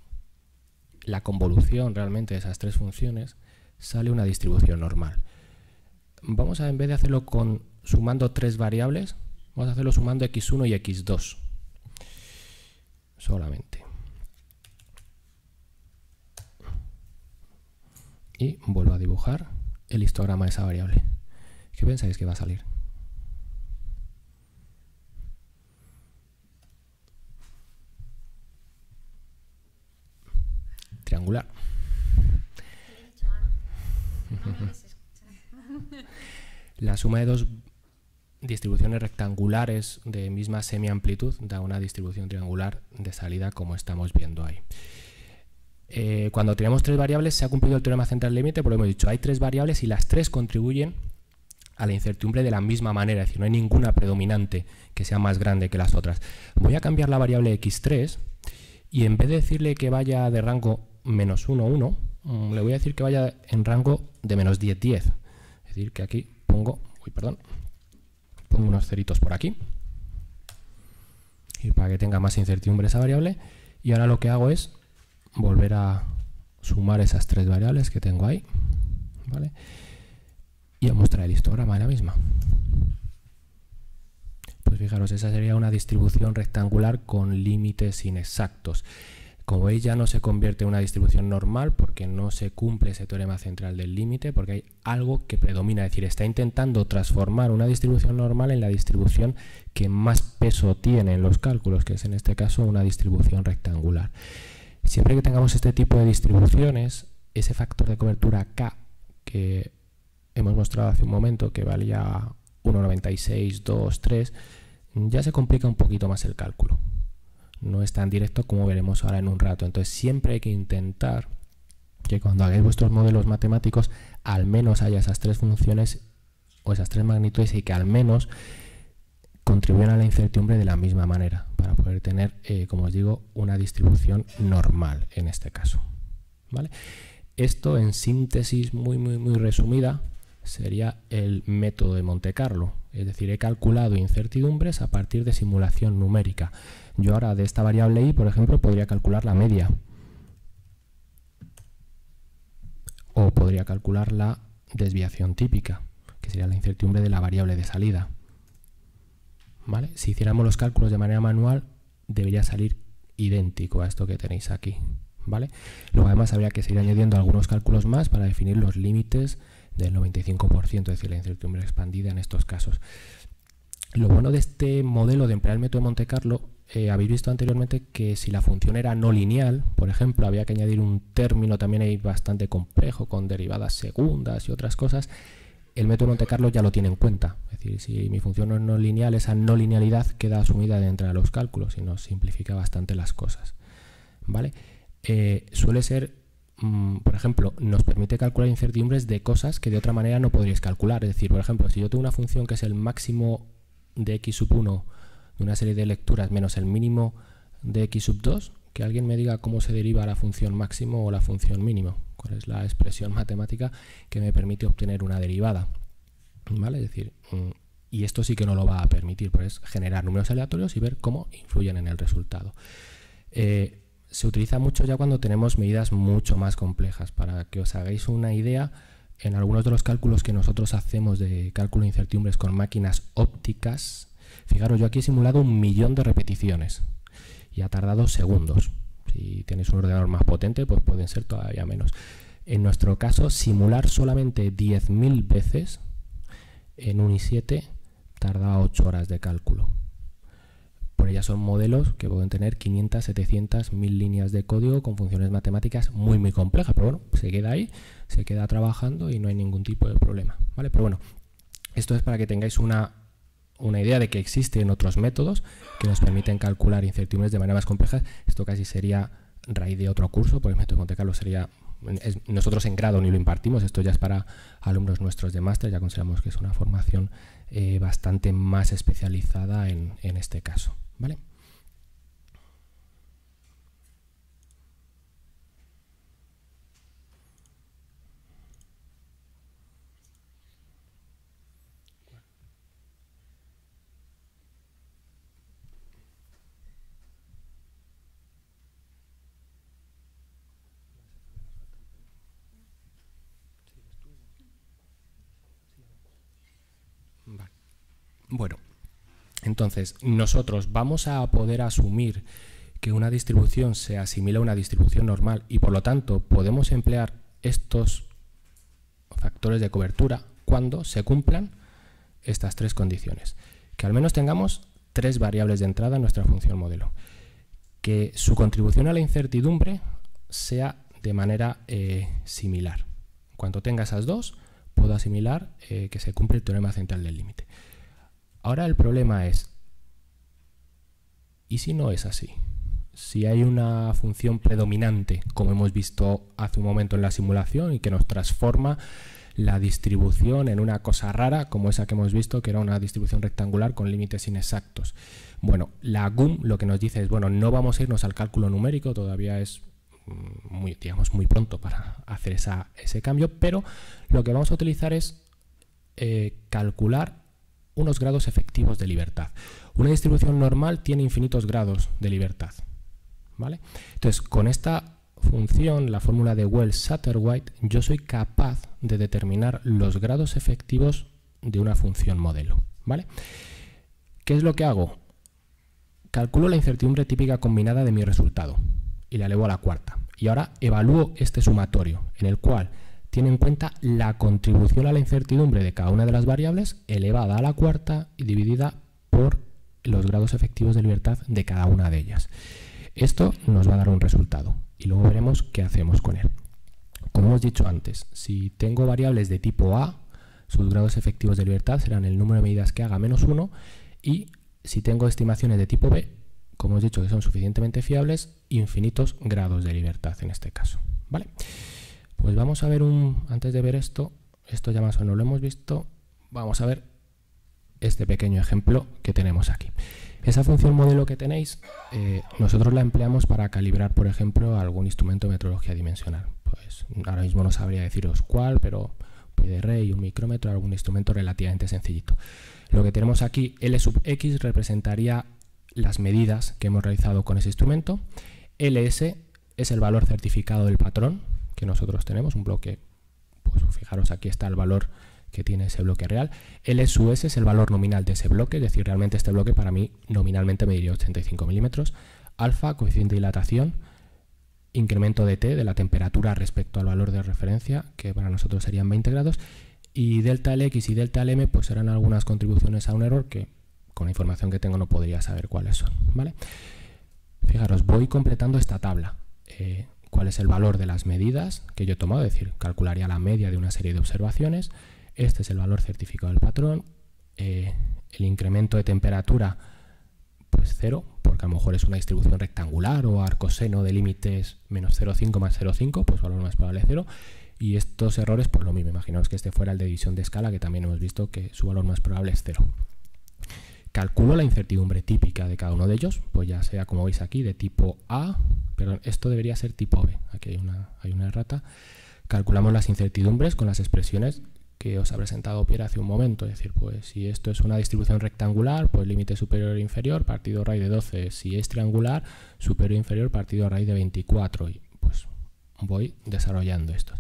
Speaker 2: la convolución realmente de esas tres funciones, sale una distribución normal. Vamos a, en vez de hacerlo con sumando tres variables, vamos a hacerlo sumando x1 y x2. Solamente. Y vuelvo a dibujar el histograma de esa variable. ¿Qué pensáis que va a salir? La suma de dos distribuciones rectangulares de misma semiamplitud da una distribución triangular de salida como estamos viendo ahí. Eh, cuando tenemos tres variables se ha cumplido el teorema central límite porque hemos dicho hay tres variables y las tres contribuyen a la incertidumbre de la misma manera, es decir, no hay ninguna predominante que sea más grande que las otras. Voy a cambiar la variable x3 y en vez de decirle que vaya de rango menos 1, 1, mm, le voy a decir que vaya en rango de menos 10, 10. Es decir, que aquí pongo, uy, perdón, pongo unos ceritos por aquí y para que tenga más incertidumbre esa variable. Y ahora lo que hago es volver a sumar esas tres variables que tengo ahí, ¿vale? Y a mostrar el histograma de la misma. Pues fijaros, esa sería una distribución rectangular con límites inexactos. Como veis ya no se convierte en una distribución normal porque no se cumple ese teorema central del límite, porque hay algo que predomina, es decir, está intentando transformar una distribución normal en la distribución que más peso tiene en los cálculos, que es en este caso una distribución rectangular. Siempre que tengamos este tipo de distribuciones, ese factor de cobertura K que hemos mostrado hace un momento, que valía 1,96, 2, 3, ya se complica un poquito más el cálculo no es tan directo como veremos ahora en un rato. Entonces siempre hay que intentar que cuando hagáis vuestros modelos matemáticos al menos haya esas tres funciones o esas tres magnitudes y que al menos contribuyan a la incertidumbre de la misma manera para poder tener, eh, como os digo, una distribución normal en este caso. ¿vale? Esto en síntesis muy, muy, muy resumida sería el método de Monte Carlo. Es decir, he calculado incertidumbres a partir de simulación numérica. Yo ahora de esta variable i, por ejemplo, podría calcular la media. O podría calcular la desviación típica, que sería la incertidumbre de la variable de salida. ¿Vale? Si hiciéramos los cálculos de manera manual, debería salir idéntico a esto que tenéis aquí. ¿Vale? Luego además habría que seguir añadiendo algunos cálculos más para definir los límites del 95%, es decir, la incertidumbre expandida en estos casos. Lo bueno de este modelo de emplear el método de Monte Carlo eh, habéis visto anteriormente que si la función era no lineal, por ejemplo, había que añadir un término también ahí bastante complejo con derivadas segundas y otras cosas, el método Monte Carlo ya lo tiene en cuenta. Es decir, si mi función no es no lineal, esa no linealidad queda asumida dentro de los cálculos y nos simplifica bastante las cosas. ¿Vale? Eh, suele ser, mm, por ejemplo, nos permite calcular incertidumbres de cosas que de otra manera no podríais calcular. Es decir, por ejemplo, si yo tengo una función que es el máximo de x sub 1 de una serie de lecturas menos el mínimo de x sub 2, que alguien me diga cómo se deriva la función máximo o la función mínimo, cuál es la expresión [laughs] matemática que me permite obtener una derivada. ¿Vale? Es decir, mm, y esto sí que no lo va a permitir, pues generar números aleatorios y ver cómo influyen en el resultado. Eh, se utiliza mucho ya cuando tenemos medidas mucho más complejas. Para que os hagáis una idea, en algunos de los cálculos que nosotros hacemos de cálculo de incertidumbres con máquinas ópticas, Fijaros, yo aquí he simulado un millón de repeticiones y ha tardado segundos. Si tenéis un ordenador más potente, pues pueden ser todavía menos. En nuestro caso, simular solamente 10.000 veces en un i7 tarda 8 horas de cálculo. Por ellas son modelos que pueden tener 500, 700, 1000 líneas de código con funciones matemáticas muy muy complejas, pero bueno, se queda ahí, se queda trabajando y no hay ningún tipo de problema, ¿vale? Pero bueno, esto es para que tengáis una una idea de que existen otros métodos que nos permiten calcular incertidumbres de manera más compleja. Esto casi sería raíz de otro curso, porque el método de Monte Carlo sería... nosotros en grado ni lo impartimos, esto ya es para alumnos nuestros de máster, ya consideramos que es una formación eh, bastante más especializada en, en este caso. ¿vale? Bueno, entonces nosotros vamos a poder asumir que una distribución se asimila a una distribución normal y por lo tanto podemos emplear estos factores de cobertura cuando se cumplan estas tres condiciones. Que al menos tengamos tres variables de entrada en nuestra función modelo. Que su contribución a la incertidumbre sea de manera eh, similar. En cuanto tenga esas dos, puedo asimilar eh, que se cumple el teorema central del límite. Ahora el problema es, ¿y si no es así? Si hay una función predominante, como hemos visto hace un momento en la simulación, y que nos transforma la distribución en una cosa rara, como esa que hemos visto, que era una distribución rectangular con límites inexactos. Bueno, la GUM lo que nos dice es, bueno, no vamos a irnos al cálculo numérico, todavía es mm, muy, digamos, muy pronto para hacer ese cambio, pero lo que vamos a utilizar es eh, calcular unos grados efectivos de libertad. Una distribución normal tiene infinitos grados de libertad. ¿vale? Entonces, con esta función, la fórmula de Wells-Satterwhite, yo soy capaz de determinar los grados efectivos de una función modelo. ¿vale? ¿Qué es lo que hago? Calculo la incertidumbre típica combinada de mi resultado y la elevo a la cuarta. Y ahora evalúo este sumatorio, en el cual tiene en cuenta la contribución a la incertidumbre de cada una de las variables elevada a la cuarta y dividida por los grados efectivos de libertad de cada una de ellas. Esto nos va a dar un resultado y luego veremos qué hacemos con él. Como hemos dicho antes, si tengo variables de tipo A, sus grados efectivos de libertad serán el número de medidas que haga menos 1 y si tengo estimaciones de tipo B, como hemos dicho que son suficientemente fiables, infinitos grados de libertad en este caso. ¿vale? Pues vamos a ver un, antes de ver esto, esto ya más o menos lo hemos visto, vamos a ver este pequeño ejemplo que tenemos aquí. Esa función modelo que tenéis, eh, nosotros la empleamos para calibrar, por ejemplo, algún instrumento de metrología dimensional. Pues ahora mismo no sabría deciros cuál, pero PDR y un micrómetro, algún instrumento relativamente sencillito. Lo que tenemos aquí, L sub X representaría las medidas que hemos realizado con ese instrumento. LS es el valor certificado del patrón que nosotros tenemos, un bloque, pues fijaros aquí está el valor que tiene ese bloque real. L sub S es el valor nominal de ese bloque, es decir, realmente este bloque para mí nominalmente me diría 85 milímetros. Alfa, coeficiente de dilatación, incremento de T de la temperatura respecto al valor de referencia, que para nosotros serían 20 grados. Y delta LX y delta LM pues serán algunas contribuciones a un error que con la información que tengo no podría saber cuáles son. ¿vale? Fijaros, voy completando esta tabla. Eh, cuál es el valor de las medidas que yo he tomado, es decir, calcularía la media de una serie de observaciones, este es el valor certificado del patrón. Eh, el incremento de temperatura, pues cero, porque a lo mejor es una distribución rectangular o arcoseno de límites menos 0,5 más 0,5, pues valor más probable cero. Y estos errores, pues lo mismo, imaginaos que este fuera el de división de escala, que también hemos visto que su valor más probable es cero. Calculo la incertidumbre típica de cada uno de ellos, pues ya sea como veis aquí, de tipo A, pero esto debería ser tipo B, aquí hay una, hay una errata. Calculamos las incertidumbres con las expresiones que os ha presentado Pierre hace un momento. Es decir, pues si esto es una distribución rectangular, pues límite superior e inferior, partido raíz de 12. Si es triangular, superior e inferior, partido raíz de 24. Y pues voy desarrollando esto.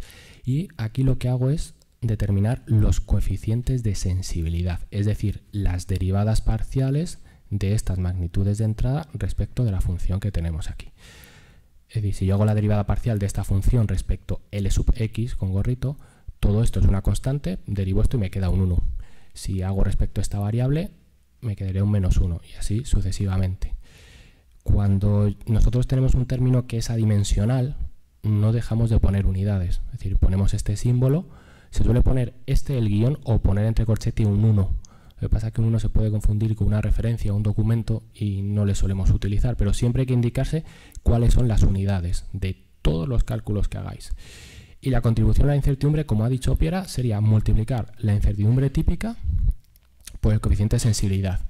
Speaker 2: Y aquí lo que hago es determinar los coeficientes de sensibilidad, es decir, las derivadas parciales de estas magnitudes de entrada respecto de la función que tenemos aquí. Es decir, si yo hago la derivada parcial de esta función respecto L sub x con gorrito, todo esto es una constante, derivo esto y me queda un 1. Si hago respecto a esta variable, me quedaré un menos 1 y así sucesivamente. Cuando nosotros tenemos un término que es adimensional, no dejamos de poner unidades. Es decir, ponemos este símbolo, se suele poner este el guion o poner entre corchete un 1. Lo que pasa es que un 1 se puede confundir con una referencia a un documento y no le solemos utilizar, pero siempre hay que indicarse cuáles son las unidades de todos los cálculos que hagáis. Y la contribución a la incertidumbre, como ha dicho Piera, sería multiplicar la incertidumbre típica por el coeficiente de sensibilidad.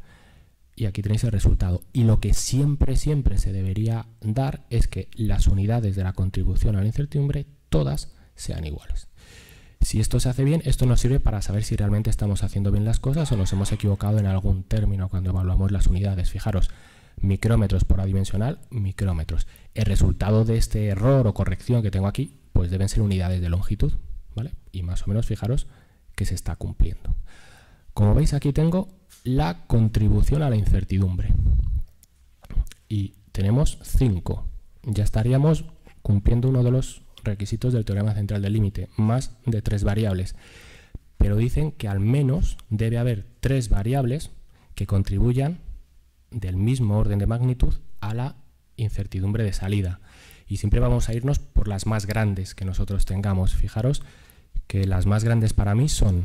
Speaker 2: Y aquí tenéis el resultado. Y lo que siempre, siempre se debería dar es que las unidades de la contribución a la incertidumbre todas sean iguales. Si esto se hace bien, esto nos sirve para saber si realmente estamos haciendo bien las cosas o nos hemos equivocado en algún término cuando evaluamos las unidades. Fijaros, micrómetros por adimensional, micrómetros. El resultado de este error o corrección que tengo aquí pues deben ser unidades de longitud, ¿vale? Y más o menos fijaros que se está cumpliendo. Como veis aquí tengo la contribución a la incertidumbre. Y tenemos 5. Ya estaríamos cumpliendo uno de los requisitos del teorema central del límite, más de tres variables. Pero dicen que al menos debe haber tres variables que contribuyan del mismo orden de magnitud a la incertidumbre de salida. Y siempre vamos a irnos por las más grandes que nosotros tengamos. Fijaros que las más grandes para mí son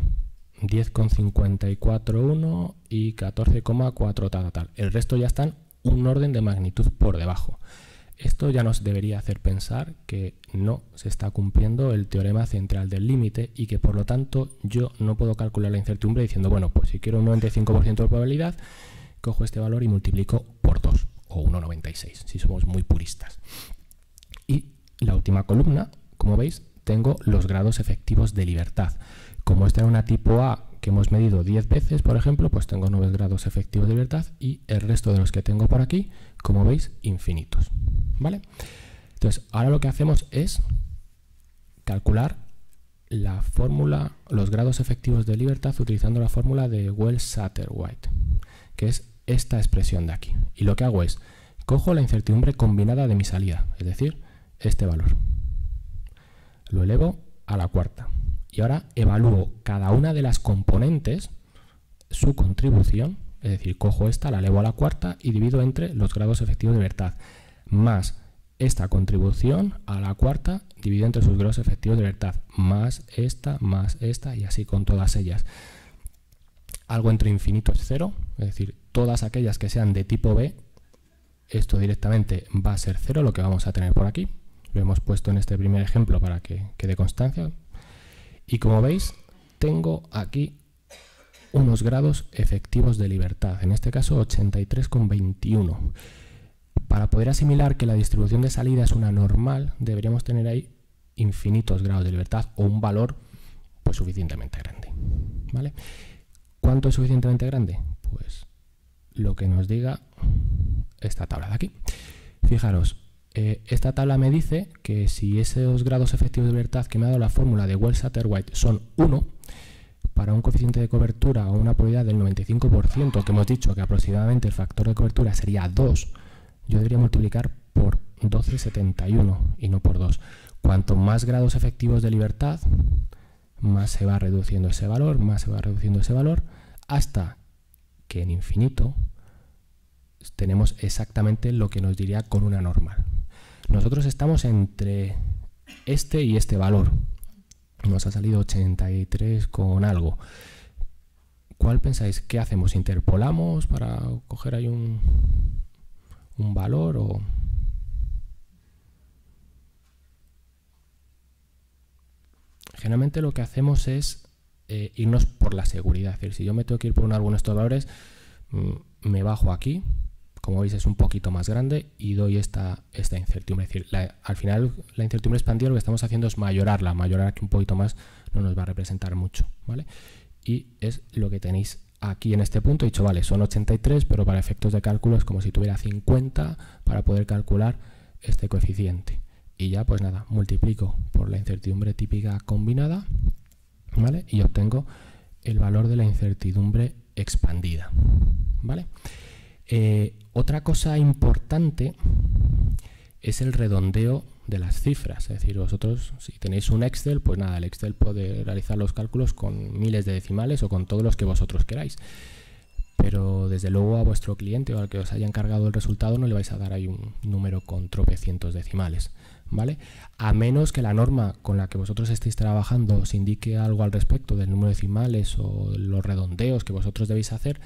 Speaker 2: 10,541 y 14,4 tal, tal. El resto ya están un orden de magnitud por debajo. Esto ya nos debería hacer pensar que no se está cumpliendo el teorema central del límite y que por lo tanto yo no puedo calcular la incertidumbre diciendo, bueno, pues si quiero un 95% de probabilidad, cojo este valor y multiplico por 2 o 1,96 si somos muy puristas. Y la última columna, como veis, tengo los grados efectivos de libertad. Como esta era una tipo A que hemos medido 10 veces, por ejemplo, pues tengo 9 grados efectivos de libertad y el resto de los que tengo por aquí, como veis, infinitos. ¿Vale? Entonces, ahora lo que hacemos es calcular la fórmula, los grados efectivos de libertad utilizando la fórmula de Wells-Satterwhite, que es esta expresión de aquí. Y lo que hago es, cojo la incertidumbre combinada de mi salida, es decir, este valor. Lo elevo a la cuarta. Y ahora evalúo cada una de las componentes, su contribución, es decir, cojo esta, la elevo a la cuarta y divido entre los grados efectivos de libertad, más esta contribución a la cuarta dividido entre sus grados efectivos de libertad, más esta, más esta y así con todas ellas. Algo entre infinito es cero, es decir, todas aquellas que sean de tipo B, esto directamente va a ser cero, lo que vamos a tener por aquí. Lo hemos puesto en este primer ejemplo para que quede constancia. Y como veis, tengo aquí unos grados efectivos de libertad, en este caso 83,21. Para poder asimilar que la distribución de salida es una normal, deberíamos tener ahí infinitos grados de libertad o un valor pues suficientemente grande. ¿vale? ¿Cuánto es suficientemente grande? Pues lo que nos diga esta tabla de aquí. Fijaros, eh, esta tabla me dice que si esos grados efectivos de libertad que me ha dado la fórmula de Wells-Satterwhite son 1, para un coeficiente de cobertura o una probabilidad del 95%, que hemos dicho que aproximadamente el factor de cobertura sería 2, yo debería multiplicar por 12,71 y no por 2. Cuanto más grados efectivos de libertad, más se va reduciendo ese valor, más se va reduciendo ese valor, hasta que en infinito tenemos exactamente lo que nos diría con una normal. Nosotros estamos entre este y este valor. Nos ha salido 83 con algo. ¿Cuál pensáis? ¿Qué hacemos? ¿Interpolamos para coger ahí un, un valor o...? Generalmente lo que hacemos es eh, irnos por la seguridad. Es decir, si yo me tengo que ir por alguno de estos valores, mm, me bajo aquí, como veis es un poquito más grande y doy esta, esta incertidumbre. Es decir, al final la incertidumbre expandida lo que estamos haciendo es mayorarla, mayorar aquí un poquito más no nos va a representar mucho, ¿vale? Y es lo que tenéis aquí en este punto. He dicho, vale, son 83, pero para efectos de cálculo es como si tuviera 50 para poder calcular este coeficiente. Y ya, pues nada, multiplico por la incertidumbre típica combinada, ¿vale? Y obtengo el valor de la incertidumbre expandida, ¿vale? Eh, otra cosa importante es el redondeo de las cifras. Es decir, vosotros si tenéis un Excel, pues nada, el Excel puede realizar los cálculos con miles de decimales o con todos los que vosotros queráis. Pero desde luego a vuestro cliente o al que os haya encargado el resultado no le vais a dar ahí un número con tropecientos decimales. ¿Vale? A menos que la norma con la que vosotros estéis trabajando os indique algo al respecto del número de decimales o los redondeos que vosotros debéis hacer,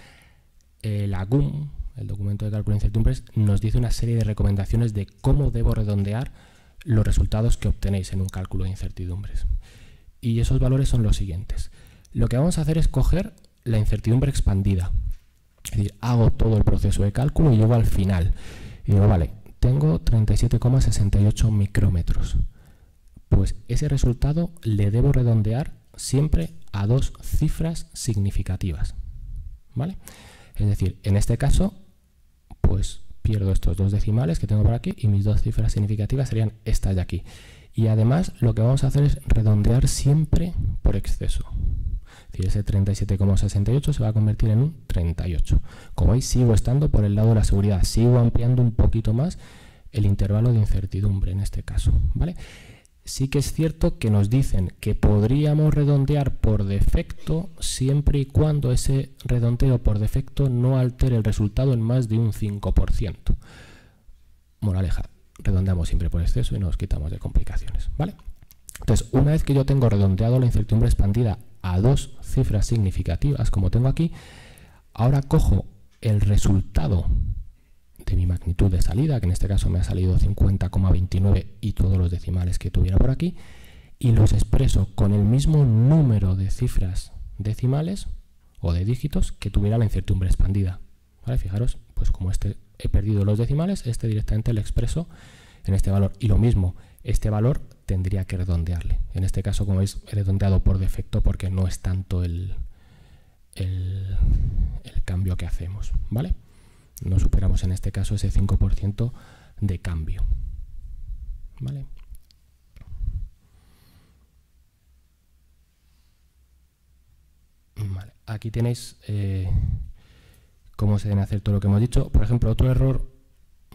Speaker 2: eh, la GUM, el documento de cálculo de incertidumbres, nos dice una serie de recomendaciones de cómo debo redondear los resultados que obtenéis en un cálculo de incertidumbres. Y esos valores son los siguientes. Lo que vamos a hacer es coger la incertidumbre expandida. Es decir, hago todo el proceso de cálculo y llego al final. Y digo, vale, tengo 37,68 micrómetros. Pues ese resultado le debo redondear siempre a dos cifras significativas. ¿Vale? Es decir, en este caso pues pierdo estos dos decimales que tengo por aquí y mis dos cifras significativas serían estas de aquí. Y además lo que vamos a hacer es redondear siempre por exceso. decir, ese 37,68 se va a convertir en un 38. Como veis, sigo estando por el lado de la seguridad, sigo ampliando un poquito más el intervalo de incertidumbre en este caso, ¿vale? Sí que es cierto que nos dicen que podríamos redondear por defecto siempre y cuando ese redondeo por defecto no altere el resultado en más de un 5%. Moraleja, redondeamos siempre por exceso y nos quitamos de complicaciones, ¿vale? Entonces, una vez que yo tengo redondeado la incertidumbre expandida a dos cifras significativas, como tengo aquí, ahora cojo el resultado de mi magnitud de salida, que en este caso me ha salido 50,29 y todos los decimales que tuviera por aquí, y los expreso con el mismo número de cifras decimales o de dígitos que tuviera la incertidumbre expandida. ¿Vale? Fijaros, pues como este he perdido los decimales, este directamente lo expreso en este valor. Y lo mismo, este valor tendría que redondearle. En este caso, como veis, he redondeado por defecto porque no es tanto el, el, cambio que hacemos. ¿vale? No superamos en este caso ese 5% de cambio. ¿vale? Aquí tenéis eh, cómo se debe hacer todo lo que hemos dicho. Por ejemplo, otro error,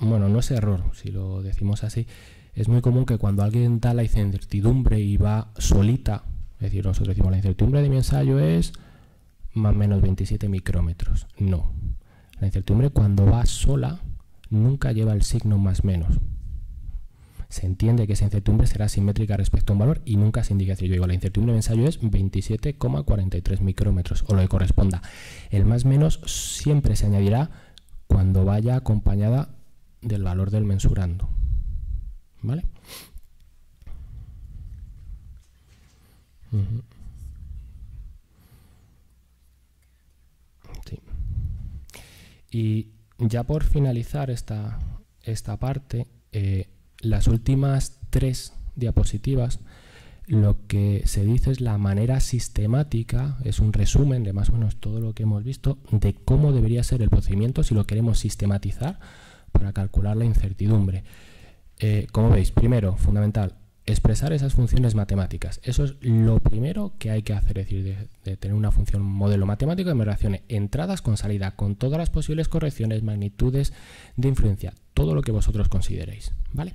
Speaker 2: bueno, no es error, si lo decimos así, es muy común que cuando alguien da la incertidumbre y va solita, es decir, nosotros decimos la incertidumbre de mi ensayo es más o menos 27 micrómetros. No. La incertidumbre cuando va sola nunca lleva el signo más menos. Se entiende que esa incertidumbre será simétrica respecto a un valor y nunca se indica. Yo digo, la incertidumbre de ensayo es 27,43 micrómetros o lo que corresponda. El más menos siempre se añadirá cuando vaya acompañada del valor del mensurando. ¿Vale? Y ya por finalizar esta, esta parte, eh, las últimas tres diapositivas, lo que se dice es la manera sistemática, es un resumen de más o menos todo lo que hemos visto, de cómo debería ser el procedimiento si lo queremos sistematizar para calcular la incertidumbre. Eh, como veis, primero, fundamental, expresar esas funciones matemáticas. Eso es lo primero que hay que hacer, es decir, de, tener una función modelo matemático que me relacione entradas con salida, con todas las posibles correcciones, magnitudes de influencia, todo lo que vosotros consideréis. ¿vale?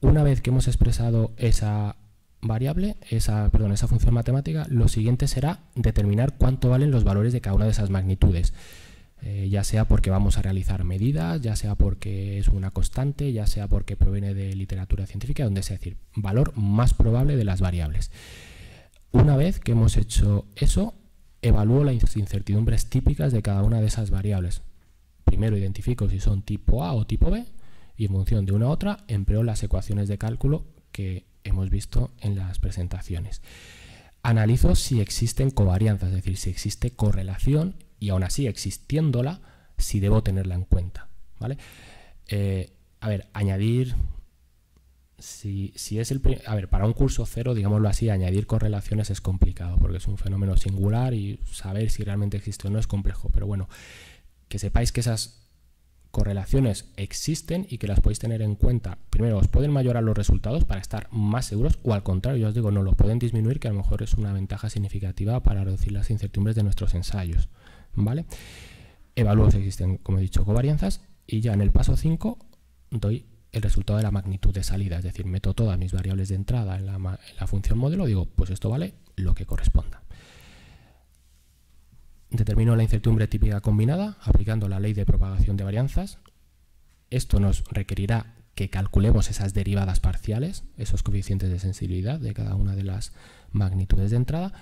Speaker 2: Una vez que hemos expresado esa variable, esa, perdón, esa función matemática, lo siguiente será determinar cuánto valen los valores de cada una de esas magnitudes. Eh, ya sea porque vamos a realizar medidas, ya sea porque es una constante, ya sea porque proviene de literatura científica, donde sea decir, valor más probable de las variables. Una vez que hemos hecho eso, evalúo las incertidumbres típicas de cada una de esas variables. Primero identifico si son tipo A o tipo B y en función de una u otra empleo las ecuaciones de cálculo que hemos visto en las presentaciones. Analizo si existen covarianzas, es decir, si existe correlación y aún así existiéndola, si debo tenerla en cuenta. ¿vale? Eh, a ver, añadir, si, es el... A ver, para un curso cero, digámoslo así, añadir correlaciones es complicado, porque es un fenómeno singular y saber si realmente existe o no es complejo. Pero bueno, que sepáis que esas correlaciones existen y que las podéis tener en cuenta. Primero, os pueden mayorar los resultados para estar más seguros o al contrario, yo os digo, no los pueden disminuir, que a lo mejor es una ventaja significativa para reducir las incertidumbres de nuestros ensayos. ¿Vale? Evalúo si existen, como he dicho, covarianzas y ya en el paso 5 doy el resultado de la magnitud de salida, es decir, meto todas mis variables de entrada en la, función modelo, digo, pues esto vale lo que corresponda. Determino la incertidumbre típica combinada aplicando la ley de propagación de varianzas. Esto nos requerirá que calculemos esas derivadas parciales, esos coeficientes de sensibilidad de cada una de las magnitudes de entrada.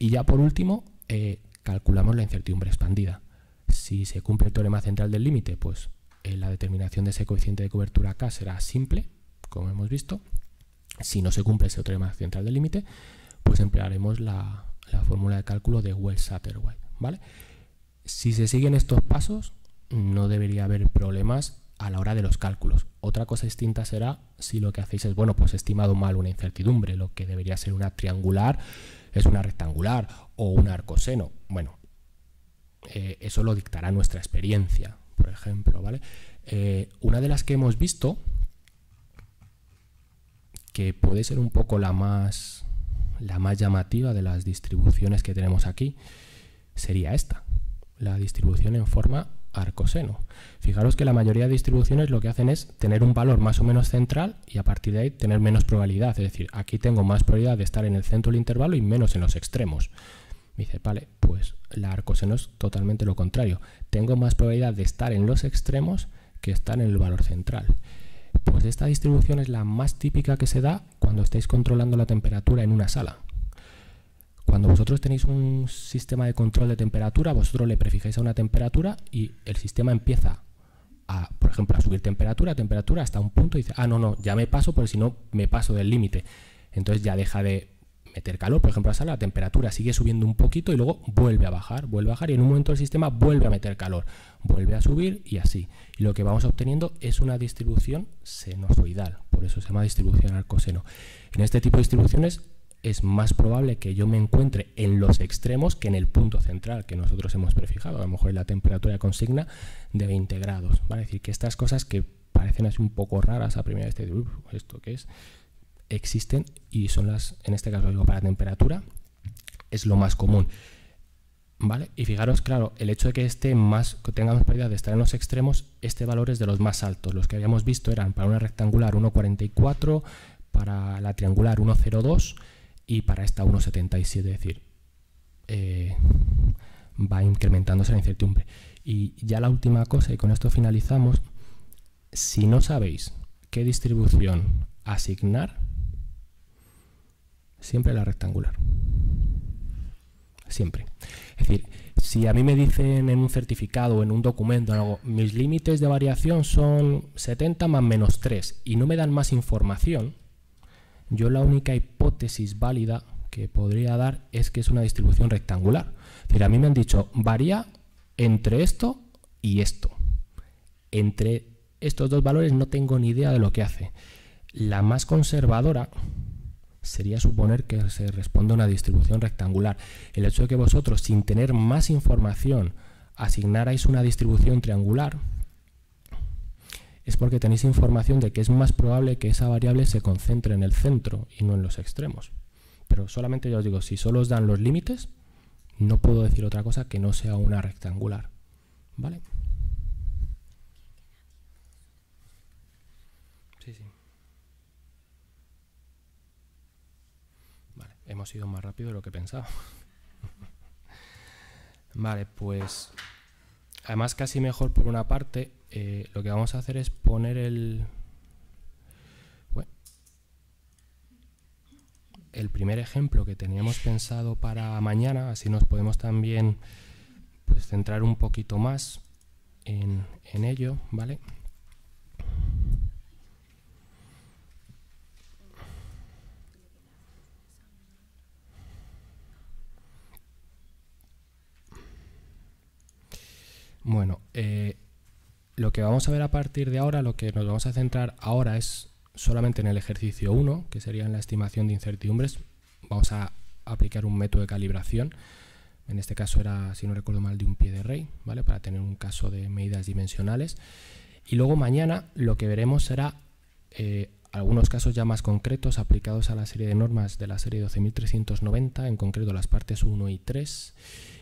Speaker 2: Y ya por último, eh, calculamos la incertidumbre expandida. Si se cumple el teorema central del límite, pues eh, la determinación de ese coeficiente de cobertura K será simple, como hemos visto. Si no se cumple ese teorema central del límite, pues emplearemos la, fórmula de cálculo de Wells-Satterwhite. ¿vale? Si se siguen estos pasos, no debería haber problemas a la hora de los cálculos. Otra cosa distinta será si lo que hacéis es, bueno, pues estimado mal una incertidumbre, lo que debería ser una triangular es una rectangular o un arcoseno. Bueno, eh, eso lo dictará nuestra experiencia, por ejemplo, ¿vale? Eh, una de las que hemos visto, que puede ser un poco la más, la más llamativa de las distribuciones que tenemos aquí sería esta, la distribución en forma arcoseno. Fijaros que la mayoría de distribuciones lo que hacen es tener un valor más o menos central y a partir de ahí tener menos probabilidad. Es decir, aquí tengo más probabilidad de estar en el centro del intervalo y menos en los extremos. Me dice, vale, pues la arcoseno es totalmente lo contrario. Tengo más probabilidad de estar en los extremos que estar en el valor central. Pues esta distribución es la más típica que se da cuando estáis controlando la temperatura en una sala. Cuando vosotros tenéis un sistema de control de temperatura, vosotros le prefijáis a una temperatura y el sistema empieza a, por ejemplo, a subir temperatura, temperatura hasta un punto y dice, ah, no, no, ya me paso porque si no me paso del límite. Entonces ya deja de meter calor, por ejemplo, la sala, la temperatura sigue subiendo un poquito y luego vuelve a bajar, vuelve a bajar y en un momento el sistema vuelve a meter calor, vuelve a subir y así. Y lo que vamos obteniendo es una distribución senozoidal, por eso se llama distribución arcoseno. En este tipo de distribuciones es más probable que yo me encuentre en los extremos que en el punto central que nosotros hemos prefijado. A lo mejor la temperatura consigna de 20 grados. ¿vale? Es decir, que estas cosas que parecen así un poco raras a primera vez, ¿esto qué es? Existen y son las, en este caso digo para temperatura, es lo más común. ¿Vale? Y fijaros, claro, el hecho de que esté más, que tengamos pérdida de estar en los extremos, este valor es de los más altos. Los que habíamos visto eran para una rectangular 1,44, para la triangular 1,02 y para esta 1,77, es decir, eh, va incrementándose la incertidumbre. Y ya la última cosa, y con esto finalizamos, si no sabéis qué distribución asignar, siempre la rectangular. Siempre. Es decir, si a mí me dicen en un certificado o en un documento mis límites de variación son 70 más menos 3 y no me dan más información, yo la única hipótesis válida que podría dar es que es una distribución rectangular. Es decir, a mí me han dicho, varía entre esto y esto. Entre estos dos valores no tengo ni idea de lo que hace. La más conservadora sería suponer que se responde a una distribución rectangular. El hecho de que vosotros, sin tener más información, asignarais una distribución triangular, es porque tenéis información de que es más probable que esa variable se concentre en el centro y no en los extremos. Pero solamente ya os digo, si solo os dan los límites, no puedo decir otra cosa que no sea una rectangular. ¿Vale? Sí, sí. Vale, hemos ido más rápido de lo que pensaba. [laughs] vale, pues... Además casi mejor por una parte eh, lo que vamos a hacer es poner el, el primer ejemplo que teníamos pensado para mañana, así nos podemos también pues, centrar un poquito más en, en ello, ¿vale? Bueno, eh, lo que vamos a ver a partir de ahora, lo que nos vamos a centrar ahora es solamente en el ejercicio 1, que sería en la estimación de incertidumbres. Vamos a aplicar un método de calibración. En este caso era, si no recuerdo mal, de un pie de rey, ¿vale? Para tener un caso de medidas dimensionales. Y luego mañana lo que veremos será eh, algunos casos ya más concretos aplicados a la serie de normas de la serie 12390, en concreto las partes 1 y 3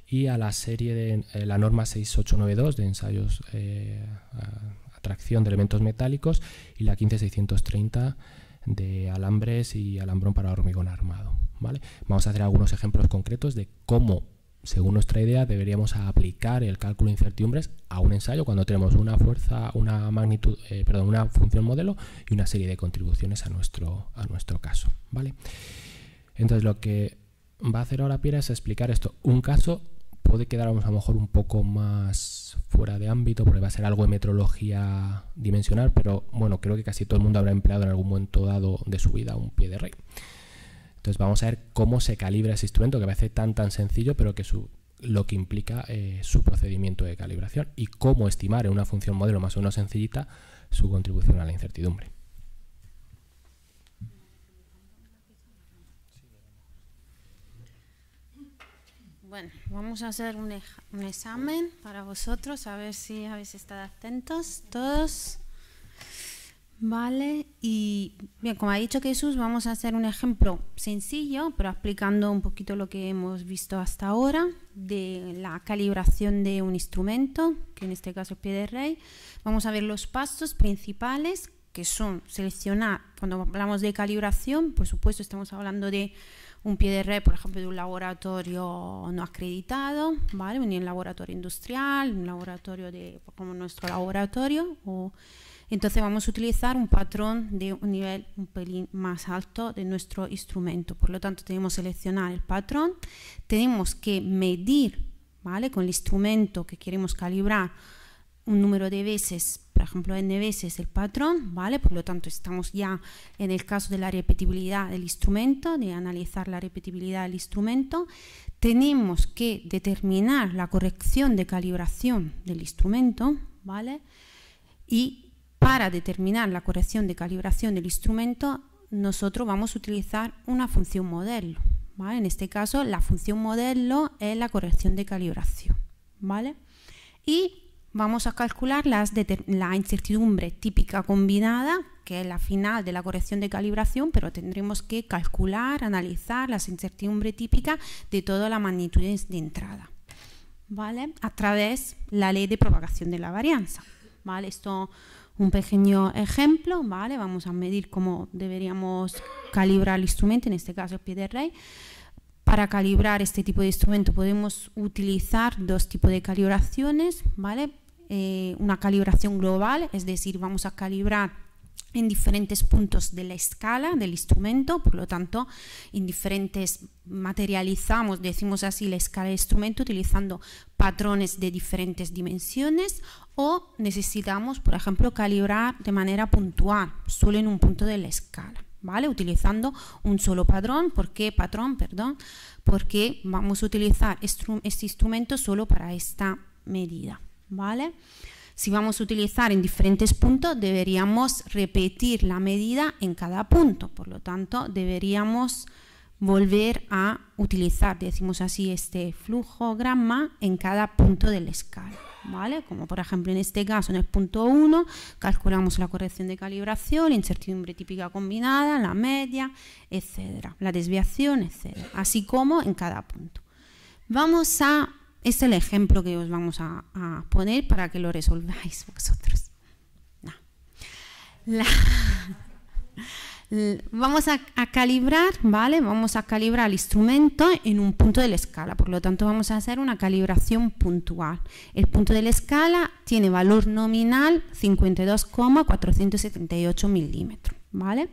Speaker 2: y a la serie de eh, la norma 6892 de ensayos eh, atracción de elementos metálicos y la 15630 de alambres y alambrón para hormigón armado. ¿vale? Vamos a hacer algunos ejemplos concretos de cómo, según nuestra idea, deberíamos aplicar el cálculo de incertidumbres a un ensayo cuando tenemos una fuerza, una magnitud, eh, perdón, una función modelo y una serie de contribuciones a nuestro, a nuestro caso. ¿vale? Entonces lo que va a hacer ahora Piera es explicar esto, un caso puede quedar a lo mejor un poco más fuera de ámbito porque va a ser algo de metrología dimensional, pero bueno, creo que casi todo el mundo habrá empleado en algún momento dado de su vida un pie de rey. Entonces vamos a ver cómo se calibra ese instrumento que parece tan tan sencillo, pero que su, lo que implica eh, su procedimiento de calibración y cómo estimar en una función modelo más o menos sencillita su contribución a la incertidumbre.
Speaker 1: Bueno, vamos a hacer un, examen para vosotros, a ver si habéis estado atentos todos. Vale, y bien, como ha dicho Jesús, vamos a hacer un ejemplo sencillo, pero explicando un poquito lo que hemos visto hasta ahora de la calibración de un instrumento, que en este caso es pie de rey. Vamos a ver los pasos principales, que son seleccionar, cuando hablamos de calibración, por supuesto estamos hablando de un pie de rey, por ejemplo, de un laboratorio no acreditado, ¿vale? Un laboratorio industrial, un laboratorio de, como nuestro laboratorio, o entonces vamos a utilizar un patrón de un nivel un pelín más alto de nuestro instrumento. Por lo tanto, tenemos que seleccionar el patrón, tenemos que medir ¿vale? con el instrumento que queremos calibrar un número de veces, por ejemplo, n veces el patrón, ¿vale? Por lo tanto, estamos ya en el caso de la repetibilidad del instrumento, de analizar la repetibilidad del instrumento. Tenemos que determinar la corrección de calibración del instrumento, ¿vale? Y para determinar la corrección de calibración del instrumento, nosotros vamos a utilizar una función modelo. En este caso, la función modelo es la corrección de calibración. ¿vale? Y vamos a calcular las la incertidumbre típica combinada, que es la final de la corrección de calibración, pero tendremos que calcular, analizar las incertidumbres típicas de todas las magnitudes de entrada. ¿vale? A través de la ley de propagación de la varianza. ¿vale? Esto un pequeño ejemplo, ¿vale? Vamos a medir cómo deberíamos calibrar el instrumento, en este caso el pie de rey. Para calibrar este tipo de instrumento podemos utilizar dos tipos de calibraciones, ¿vale? Eh, una calibración global, es decir, vamos a calibrar en diferentes puntos de la escala del instrumento, por lo tanto, en diferentes materializamos, decimos así, la escala del instrumento utilizando patrones de diferentes dimensiones o necesitamos, por ejemplo, calibrar de manera puntual, solo en un punto de la escala, ¿vale? Utilizando un solo patrón, ¿por qué patrón? Perdón, porque vamos a utilizar este instrumento solo para esta medida, ¿vale? Si vamos a utilizar en diferentes puntos, deberíamos repetir la medida en cada punto. Por lo tanto, deberíamos volver a utilizar, decimos así, este flujograma en cada punto de la escala. ¿vale? Como por ejemplo en este caso, en el punto 1, calculamos la corrección de calibración, incertidumbre típica combinada, la media, etcétera, la desviación, etcétera, así como en cada punto. Vamos a es el ejemplo que os vamos a, poner para que lo resolváis vosotros. [laughs] vamos a, calibrar, ¿vale? Vamos a calibrar el instrumento en un punto de la escala, por lo tanto vamos a hacer una calibración puntual. El punto de la escala tiene valor nominal 52,478 milímetros. ¿Vale?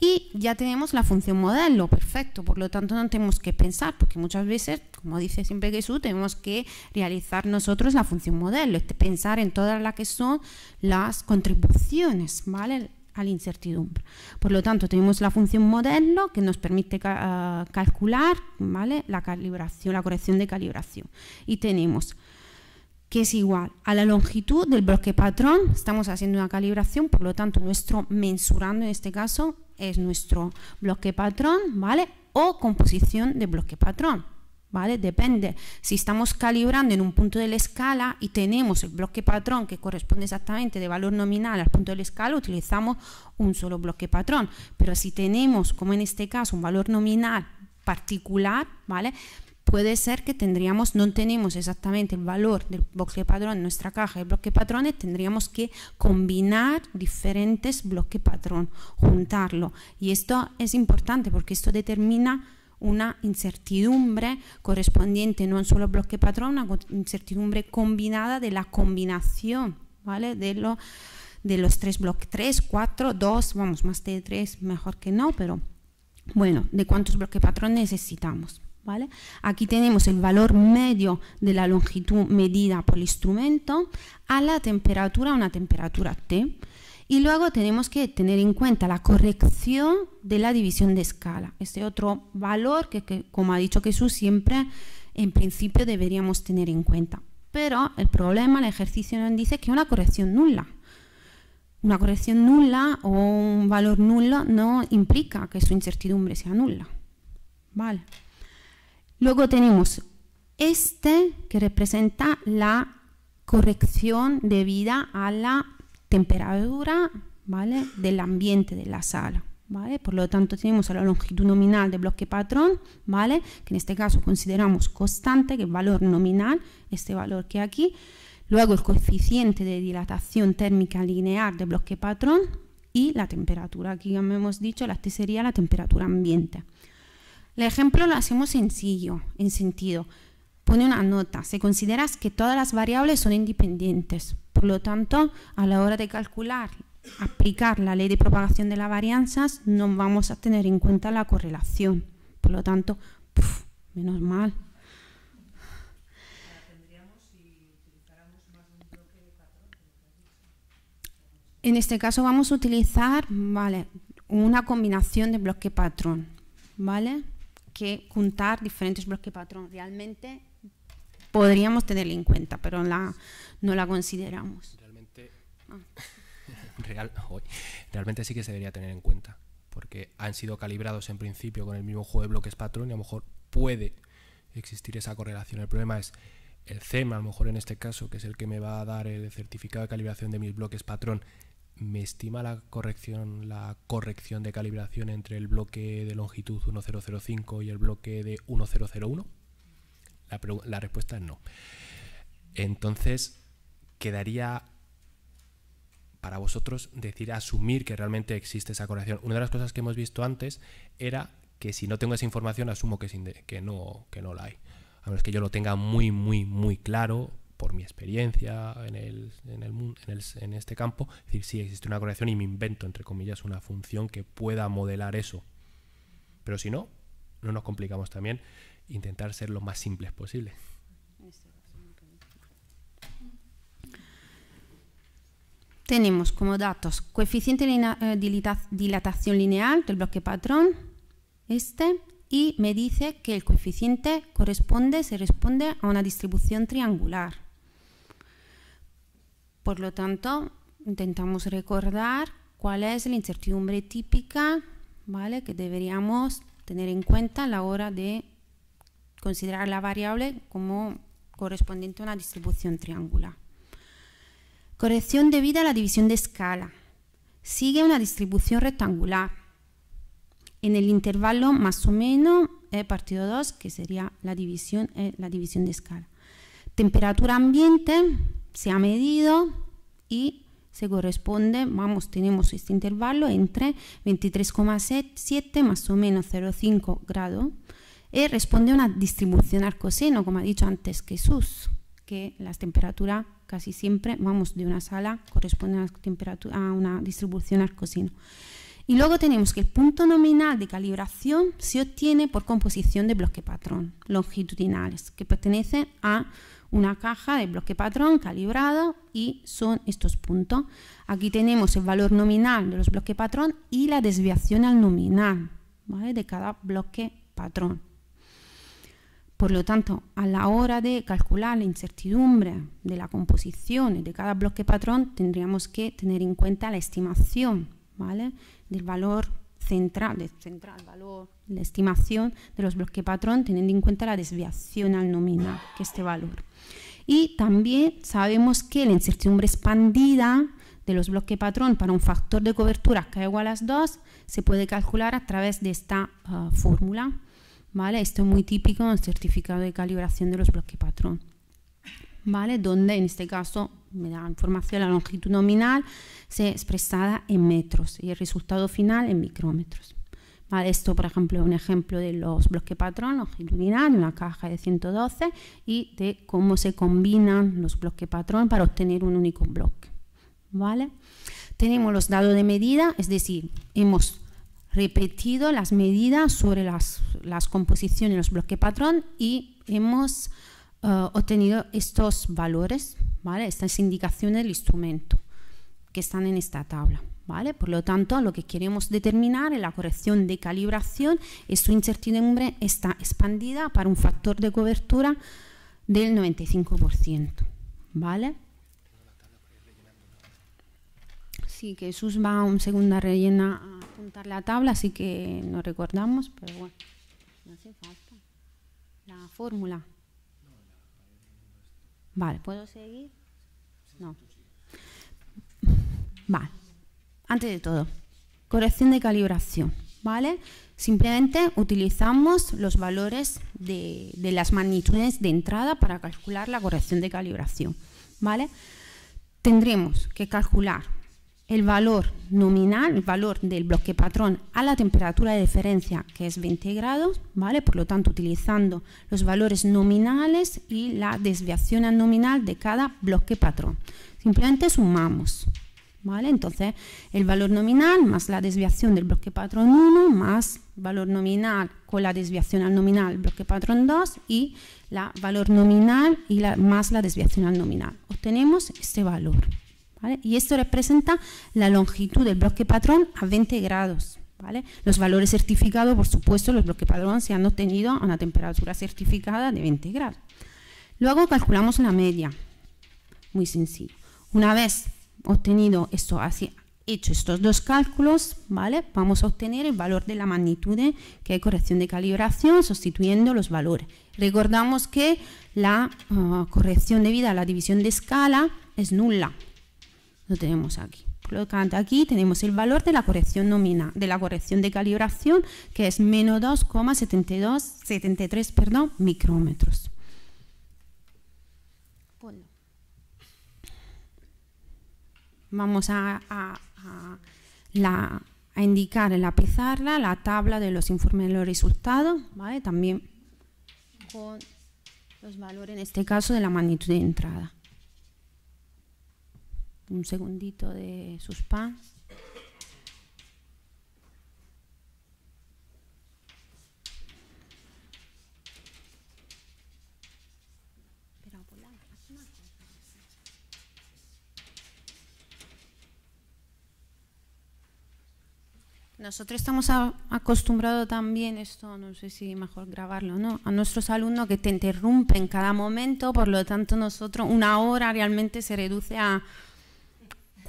Speaker 1: Y ya tenemos la función modelo, perfecto, por lo tanto no tenemos que pensar, porque muchas veces, como dice siempre Jesús, tenemos que realizar nosotros la función modelo, este, pensar en todas las que son las contribuciones, ¿vale? a la incertidumbre. Por lo tanto, tenemos la función modelo que nos permite ah, calcular ¿vale? la calibración, la corrección de calibración. Y tenemos que es igual a la longitud del bloque patrón. Estamos haciendo una calibración, por lo tanto, nuestro mensurando en este caso es nuestro bloque patrón, ¿vale? O composición de bloque patrón, ¿vale? Depende. Si estamos calibrando en un punto de la escala y tenemos el bloque patrón que corresponde exactamente de valor nominal al punto de la escala, utilizamos un solo bloque patrón. Pero si tenemos, como en este caso, un valor nominal particular, ¿vale? Puede ser que tendríamos, no tenemos exactamente el valor del bloque patrón en nuestra caja de bloque patrones, tendríamos que combinar diferentes bloques patrón, juntarlo. Y esto es importante porque esto determina una incertidumbre correspondiente no solo bloque patrón, una incertidumbre combinada de la combinación, ¿vale? De, lo, de los tres bloques, tres, cuatro, dos, vamos, más de tres, mejor que no, pero bueno, de cuántos bloques patrón necesitamos. Aquí tenemos el valor medio de la longitud medida por el instrumento a la temperatura, una temperatura T. Y luego tenemos que tener en cuenta la corrección de la división de escala. Este otro valor que, como ha dicho Jesús, siempre en principio deberíamos tener en cuenta. Pero el problema, el ejercicio nos dice que una corrección nula. Una corrección nula o un valor nulo no implica que su incertidumbre sea nula. ¿Vale? Luego tenemos este que representa la corrección debida a la temperatura ¿vale? del ambiente de la sala. ¿vale? Por lo tanto, tenemos la longitud nominal del bloque patrón, ¿vale? que en este caso consideramos constante, que es valor nominal, este valor que aquí. Luego el coeficiente de dilatación térmica lineal del bloque patrón y la temperatura. Aquí ya hemos dicho, la T sería la temperatura ambiente. El ejemplo lo hacemos sencillo, en sentido, pone una nota, se considera que todas las variables son independientes, por lo tanto, a la hora de calcular, aplicar la ley de propagación de las varianzas, no vamos a tener en cuenta la correlación, por lo tanto, menos mal. En este caso vamos a utilizar vale, una combinación de bloque patrón, ¿vale? Que juntar diferentes bloques patrón. Realmente podríamos tenerla en cuenta, pero la, no la consideramos.
Speaker 2: Realmente, ah. [laughs] realmente sí que se debería tener en cuenta, porque han sido calibrados en principio con el mismo juego de bloques patrón y a lo mejor puede existir esa correlación. El problema es el CEMA, a lo mejor en este caso, que es el que me va a dar el certificado de calibración de mis bloques patrón, me estima la corrección, la corrección de calibración entre el bloque de longitud 1005 y el bloque de 1001? La, la respuesta es no. Entonces, quedaría para vosotros decir, asumir que realmente existe esa corrección. Una de las cosas que hemos visto antes era que si no tengo esa información, asumo que, que, no, que no la hay. A menos que yo lo tenga muy, muy, muy claro, por mi experiencia en, el, en, el, en, este campo, es decir, sí existe una correlación y me invento, entre comillas, una función que pueda modelar eso. Pero si no, no nos complicamos también intentar ser lo más simples posible.
Speaker 1: Tenemos como datos coeficiente de eh, dilatación lineal del bloque patrón, este, y me dice que el coeficiente corresponde, se responde a una distribución triangular. Por lo tanto, intentamos recordar cuál es la incertidumbre típica ¿vale? que deberíamos tener en cuenta a la hora de considerar la variable como correspondiente a una distribución triangular. Corrección debida a la división de escala. Sigue una distribución rectangular. En el intervalo más o menos E partido 2, que sería la división, e la división de escala. Temperatura ambiente se ha medido y se corresponde, vamos, tenemos este intervalo entre 23,7 más o menos 0,5 grados y responde a una distribución arcoseno, como ha dicho antes Jesús, que las temperaturas casi siempre, vamos, de una sala corresponde a, a una distribución arcoseno. Y luego tenemos que el punto nominal de calibración se obtiene por composición de bloques patrón longitudinales, que pertenecen a una caja de bloque patrón calibrado y son estos puntos. Aquí tenemos el valor nominal de los bloques patrón y la desviación al nominal de cada bloque patrón. Por lo tanto, a la hora de calcular la incertidumbre de la composición de cada bloque patrón, tendríamos que tener en cuenta la estimación ¿vale? del valor central, central valor, la estimación de los bloques patrón, teniendo en cuenta la desviación al nominal, que es este valor. Y también sabemos que la incertidumbre expandida de los bloques patrón para un factor de cobertura k igual a 2 se puede calcular a través de esta ah, fórmula. ¿vale? Esto es muy típico en el certificado de calibración de los bloques patrón. ¿Vale? Donde en este caso me da información la longitud nominal se expresada en metros y el resultado final en micrómetros. Esto, por ejemplo, es un ejemplo de los bloques patrón longitudinal, una caja de 112 y de cómo se combinan los bloques patrón para obtener un único bloque. ¿Vale? Tenemos los dados de medida, es decir, hemos repetido las medidas sobre las, composiciones de los bloques patrón y hemos eh, obtenido estos valores, ¿vale? estas indicaciones del instrumento que están en esta tabla. Por lo tanto, lo que queremos determinar es la corrección de calibración y su incertidumbre está expandida para un factor de cobertura del 95%. ¿Vale? Sí, que Jesús va a un segundo a rellena a apuntar la tabla, así que no recordamos, pero bueno, no hace falta. La fórmula. Vale, ¿puedo seguir? No. Vale. Antes de todo, corrección de calibración, ¿vale? Simplemente utilizamos los valores de, de, las magnitudes de entrada para calcular la corrección de calibración, ¿vale? Tendremos que calcular el valor nominal, el valor del bloque patrón a la temperatura de diferencia, que es 20 grados, ¿vale? Por lo tanto, utilizando los valores nominales y la desviación nominal de cada bloque patrón. Simplemente sumamos, ¿vale? Entonces, el valor nominal más la desviación del bloque patrón 1 más valor nominal con la desviación al nominal bloque patrón 2 y la valor nominal y la, más la desviación al nominal. Obtenemos este valor. Y esto representa la longitud del bloque patrón a 20 grados. Los valores certificados, por supuesto, los bloques patrón se han obtenido a una temperatura certificada de 20 grados. Luego calculamos la media. Muy sencillo. Una vez obtenido esto, así, hecho estos dos cálculos, ¿vale? vamos a obtener el valor de la magnitud, que es corrección de calibración, sustituyendo los valores. Recordamos que la uh, corrección debida a la división de escala es nula, lo tenemos aquí. Por lo tanto, aquí tenemos el valor de la corrección nominal, de la corrección de calibración, que es menos 2,73 perdón, micrómetros. Vamos a, a, la, a, indicar en la pizarra la tabla de los informes de los resultados, ¿vale? también con los valores, en este caso, de la magnitud de entrada un segundito de suspense. Nosotros estamos acostumbrados también, esto no sé si mejor grabarlo, ¿no? A nuestros alumnos que te interrumpen cada momento, por lo tanto nosotros una hora realmente se reduce a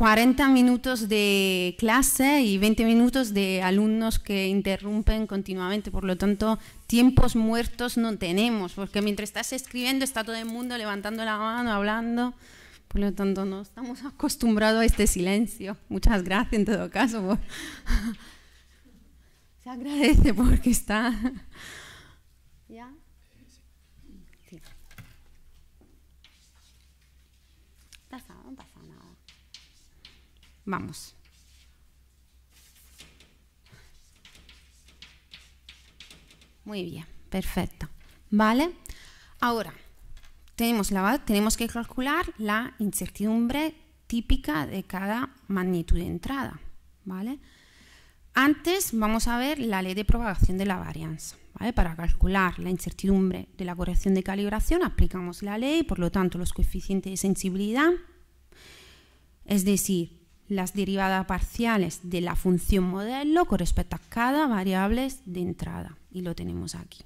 Speaker 1: 40 minutos de clase y 20 minutos de alumnos que interrumpen continuamente. Por lo tanto, tiempos muertos no tenemos, porque mientras estás escribiendo está todo el mundo levantando la mano, hablando. Por lo tanto, no estamos [laughs] acostumbrados a este silencio. Muchas gracias en todo caso. [laughs] Se agradece porque está... [laughs] ¿Ya? Vamos. Muy bien, perfecto. ¿Vale? Ahora, tenemos, la, tenemos que calcular la incertidumbre típica de cada magnitud de entrada. ¿Vale? Antes vamos a ver la ley de propagación de la varianza. ¿vale? Para calcular la incertidumbre de la corrección de calibración aplicamos la ley, por lo tanto los coeficientes de sensibilidad, es decir, las derivadas parciales de la función modelo con respecto a cada variable de entrada. Y lo tenemos aquí.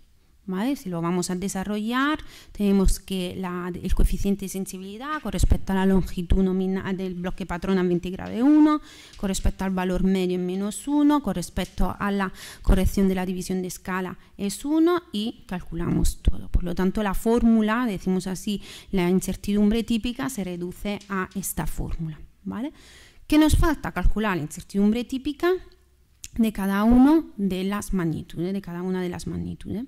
Speaker 1: ¿Vale? Si lo vamos a desarrollar, tenemos que el coeficiente de sensibilidad con respecto a la longitud nominal del bloque patrón a 20 grado 1, con respecto al valor medio en menos 1, con respecto a la corrección de la división de escala es 1 y calculamos todo. Por lo tanto, la fórmula, decimos así, la incertidumbre típica se reduce a esta fórmula. ¿vale? ¿Qué nos falta? Calcular la incertidumbre típica de cada una de las magnitudes, de cada una de las magnitudes.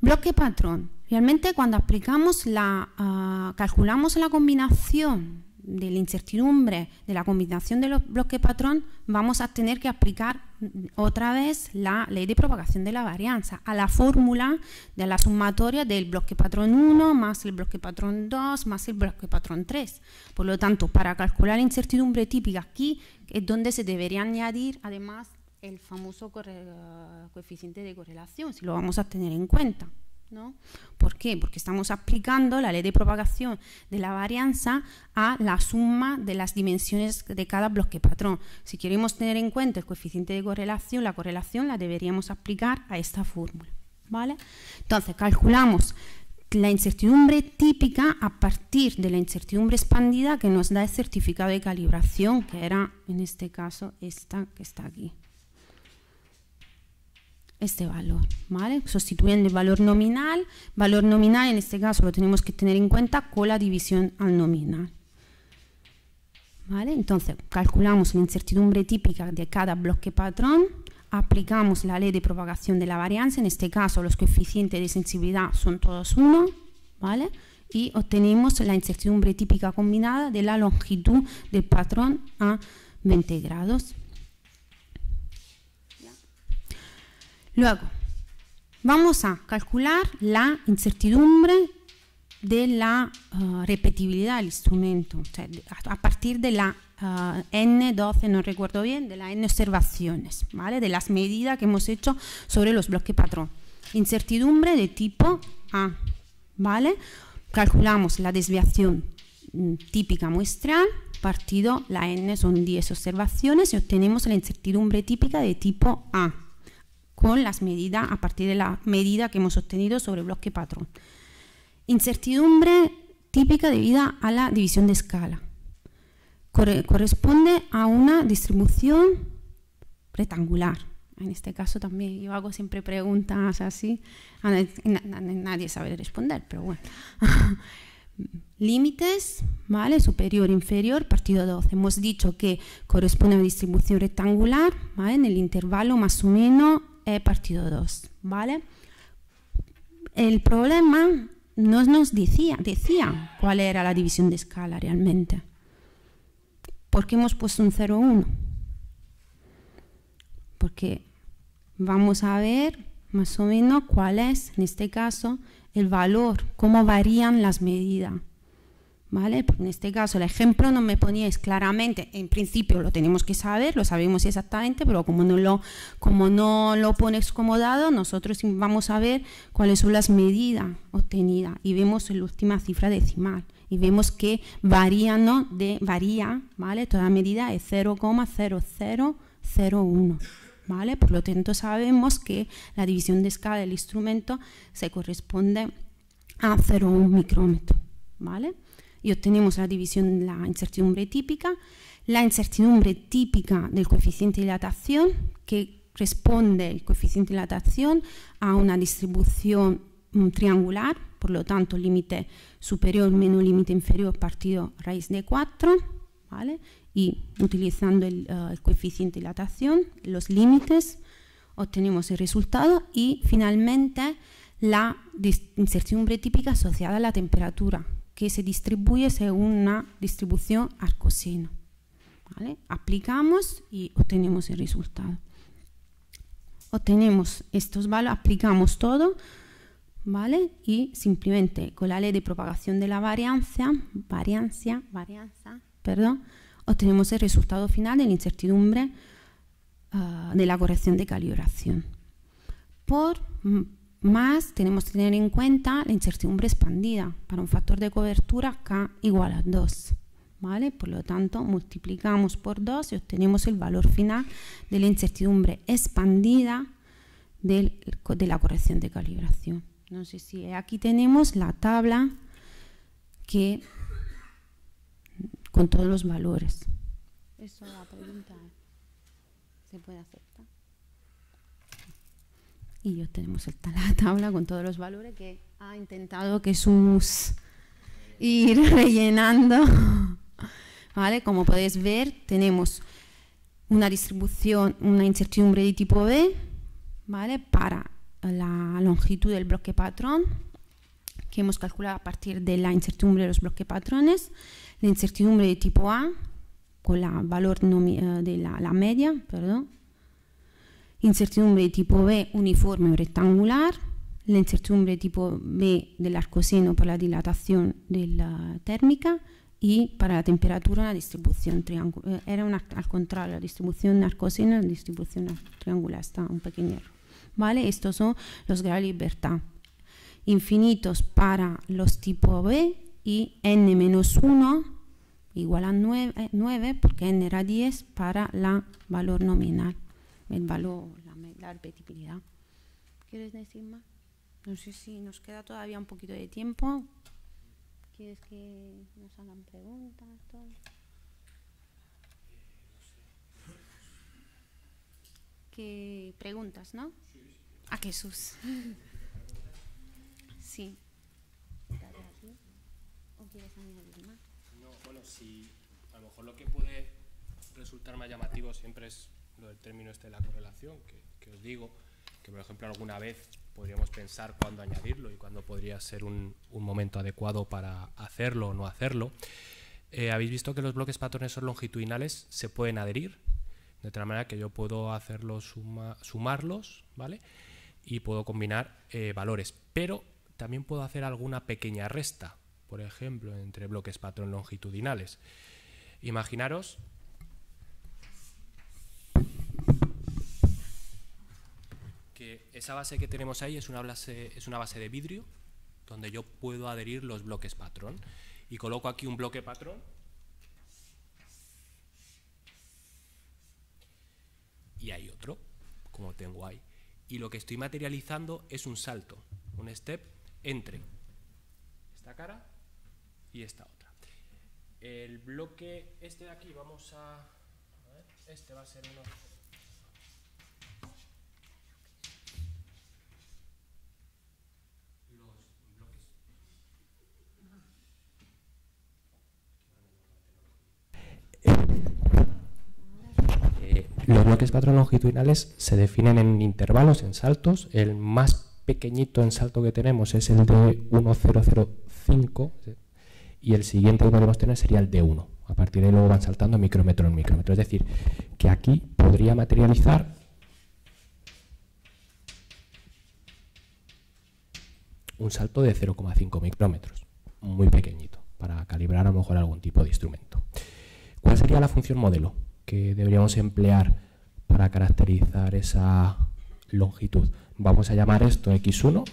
Speaker 1: Bloque patrón. Realmente cuando aplicamos la, ah, calculamos la combinación de la incertidumbre de la combinación de los bloques patrón, vamos a tener que aplicar otra vez la ley de propagación de la varianza a la fórmula de la sumatoria del bloque patrón 1 más el bloque patrón 2 más el bloque patrón 3. Por lo tanto, para calcular la incertidumbre típica aquí es donde se debería añadir además el famoso coeficiente de correlación, si lo vamos a tener en cuenta. ¿No? ¿Por qué? Porque estamos aplicando la ley de propagación de la varianza a la suma de las dimensiones de cada bloque patrón. Si queremos tener en cuenta el coeficiente de correlación, la correlación la deberíamos aplicar a esta fórmula. ¿vale? Entonces, calculamos la incertidumbre típica a partir de la incertidumbre expandida que nos da el certificado de calibración, que era en este caso esta que está aquí este valor, ¿vale? Sustituyendo el valor nominal, valor nominal en este caso lo tenemos que tener en cuenta con la división al nominal, ¿Vale? Entonces, calculamos la incertidumbre típica de cada bloque patrón, aplicamos la ley de propagación de la varianza, en este caso los coeficientes de sensibilidad son todos 1, ¿vale? y obtenemos la incertidumbre típica combinada de la longitud del patrón a 20 grados. Luego, vamos a calcular la incertidumbre de la uh, repetibilidad del instrumento, a partir de la uh, N12, no recuerdo bien, de la N observaciones, ¿vale? de las medidas que hemos hecho sobre los bloques patrón. Incertidumbre de tipo A, ¿vale? Calculamos la desviación mm, típica muestral, partido la N son 10 observaciones y obtenemos la incertidumbre típica de tipo A, con las medidas a partir de la medida que hemos obtenido sobre bloque patrón. Incertidumbre típica debida a la división de escala. corresponde a una distribución rectangular. En este caso también yo hago siempre preguntas así. Nadie sabe responder, pero bueno. [laughs] Límites, ¿vale? Superior, inferior, partido 12. Hemos dicho que corresponde a una distribución rectangular, ¿vale? En el intervalo más o menos partido 2, ¿vale? El problema no nos decía, decía cuál era la división de escala realmente. ¿Por qué hemos puesto un 0,1? Porque vamos a ver más o menos cuál es, en este caso, el valor, cómo varían las medidas. ¿Vale? en este caso el ejemplo no me poníais claramente, en principio lo tenemos que saber, lo sabemos exactamente, pero como no lo, como no lo pones como dado, nosotros vamos a ver cuáles son las medidas obtenidas y vemos la última cifra decimal y vemos que varía, ¿no? de, varía, ¿vale? toda medida es 0,0001. ¿Vale? Por lo tanto, sabemos que la división de escala del instrumento se corresponde a 0,1 micrómetro. ¿vale? Y obtenemos la división de la incertidumbre típica, la incertidumbre típica del coeficiente de dilatación, que responde el coeficiente de dilatación a una distribución mm, triangular, por lo tanto límite superior menos límite inferior partido raíz de 4, ¿vale? y utilizando el, el coeficiente de dilatación, los límites, obtenemos el resultado y finalmente la incertidumbre típica asociada a la temperatura, que se distribuye según una distribución arcoseno. Aplicamos y obtenemos el resultado. Obtenemos estos valores, aplicamos todo, ¿vale? Y simplemente con la ley de propagación de la varianza, varianza, varianza, perdón, obtenemos el resultado final de la incertidumbre uh, de la corrección de calibración. Por más tenemos que tener en cuenta la incertidumbre expandida para un factor de cobertura K igual a 2. ¿vale? Por lo tanto, multiplicamos por 2 y obtenemos el valor final de la incertidumbre expandida de la corrección de calibración. No sé si aquí tenemos la tabla que con todos los valores. Eso la pregunta se puede hacer y yo tenemos [laughs] la tabla con todos los valores que ha intentado Jesús ir [laughs] rellenando. [laughs] ¿Vale? Como podéis ver, tenemos una distribución, una incertidumbre de tipo B, ¿vale? Para la longitud del bloque patrón, que hemos calculado a partir de la incertidumbre de los bloques patrones, la incertidumbre de tipo A, con el valor eh, de la, la media, perdón, incertidumbre tipo B uniforme o rectangular, la incertidumbre tipo B del arcoseno para la dilatación de la térmica y para la temperatura una distribución triangular. Eh, era una, al contrario, la distribución arcoseno, la distribución triangular, está un pequeño error. ¿Vale? Estos son los grados de libertad. Infinitos para los tipo B y n-1 igual a 9, 9 porque n era 10 para la valor nominal el valor, la, la repetibilidad. ¿Quieres decir más? No sé si nos queda todavía un poquito de tiempo. ¿Quieres que nos hagan preguntas? Todo? ¿Qué preguntas, no? A Jesús. [laughs] sí. ¿O quieres añadir más?
Speaker 4: No, bueno, si
Speaker 2: A lo mejor lo que puede resultar más llamativo siempre es lo del término este de la correlación, que, os digo, que por ejemplo alguna vez podríamos pensar cuándo añadirlo y cuándo podría ser un, momento adecuado para hacerlo o no hacerlo. Eh, Habéis visto que los bloques patrones son longitudinales, se pueden adherir, de tal manera que yo puedo hacerlos suma, sumarlos, ¿vale? Y puedo combinar eh, valores, pero también puedo hacer alguna pequeña resta, por ejemplo, entre bloques patrón longitudinales. Imaginaros esa base que tenemos ahí es una base, es una base de vidrio donde yo puedo adherir los bloques patrón. Y coloco aquí un bloque patrón y hay otro, como tengo ahí. Y lo que estoy materializando es un salto, un step entre esta cara y esta otra. El bloque este de aquí vamos a... este va a ser uno... Los bloques Eh, los bloques patrón longitudinales se definen en intervalos, en saltos. El más pequeñito en salto que tenemos es el de 1005 y el siguiente que podemos tener sería el de 1. A partir de ahí luego van saltando micrómetro en micrómetro. Es decir, que aquí podría materializar un salto de 0,5 micrómetros, muy pequeñito, para calibrar a lo mejor algún tipo de instrumento. ¿Cuál sería la función modelo que deberíamos emplear para caracterizar esa longitud? Vamos a llamar esto x1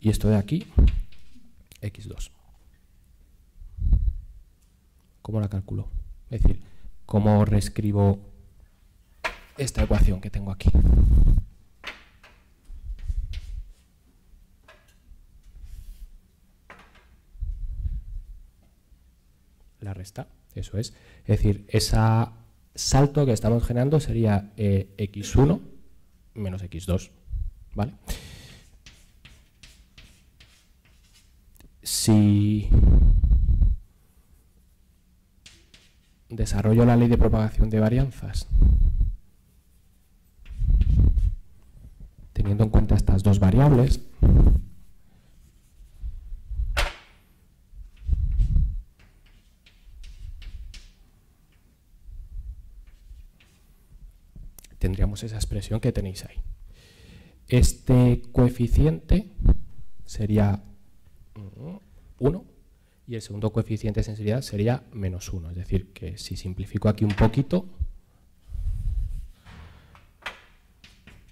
Speaker 2: y esto de aquí x2. ¿Cómo la calculo? Es decir, ¿cómo reescribo esta ecuación que tengo aquí? La resta, eso es. Es decir, ese salto que estamos generando sería eh, x1 menos x2. ¿Vale? Si desarrollo la ley de propagación de varianzas teniendo en cuenta estas dos variables, tendríamos esa expresión que tenéis ahí. Este coeficiente sería 1 y el segundo coeficiente de sensibilidad sería menos 1. Es decir, que si simplifico aquí un poquito,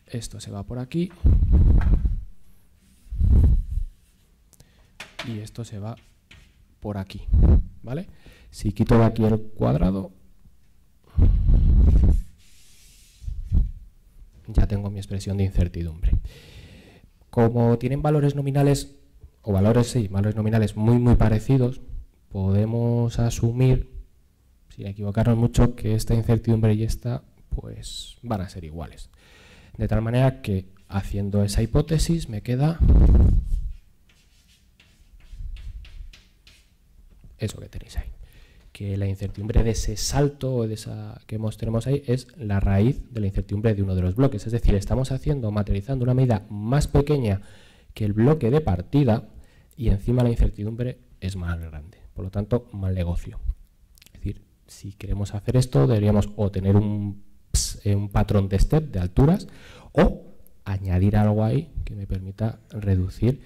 Speaker 2: esto se va por aquí y esto se va por aquí. ¿vale? Si quito de aquí el cuadrado, ya tengo mi expresión de incertidumbre. Como tienen valores nominales, o valores, sí, valores nominales muy, muy parecidos, podemos asumir, sin equivocarnos mucho, que esta incertidumbre y esta pues van a ser iguales. De tal manera que haciendo esa hipótesis me queda eso que tenéis ahí que la incertidumbre de ese salto de esa que tenemos ahí es la raíz de la incertidumbre de uno de los bloques. Es decir, estamos haciendo, materializando una medida más pequeña que el bloque de partida y encima la incertidumbre es más grande. Por lo tanto, mal negocio. Es decir, si queremos hacer esto, deberíamos o tener un, eh, un patrón de step de alturas o añadir algo ahí que me permita reducir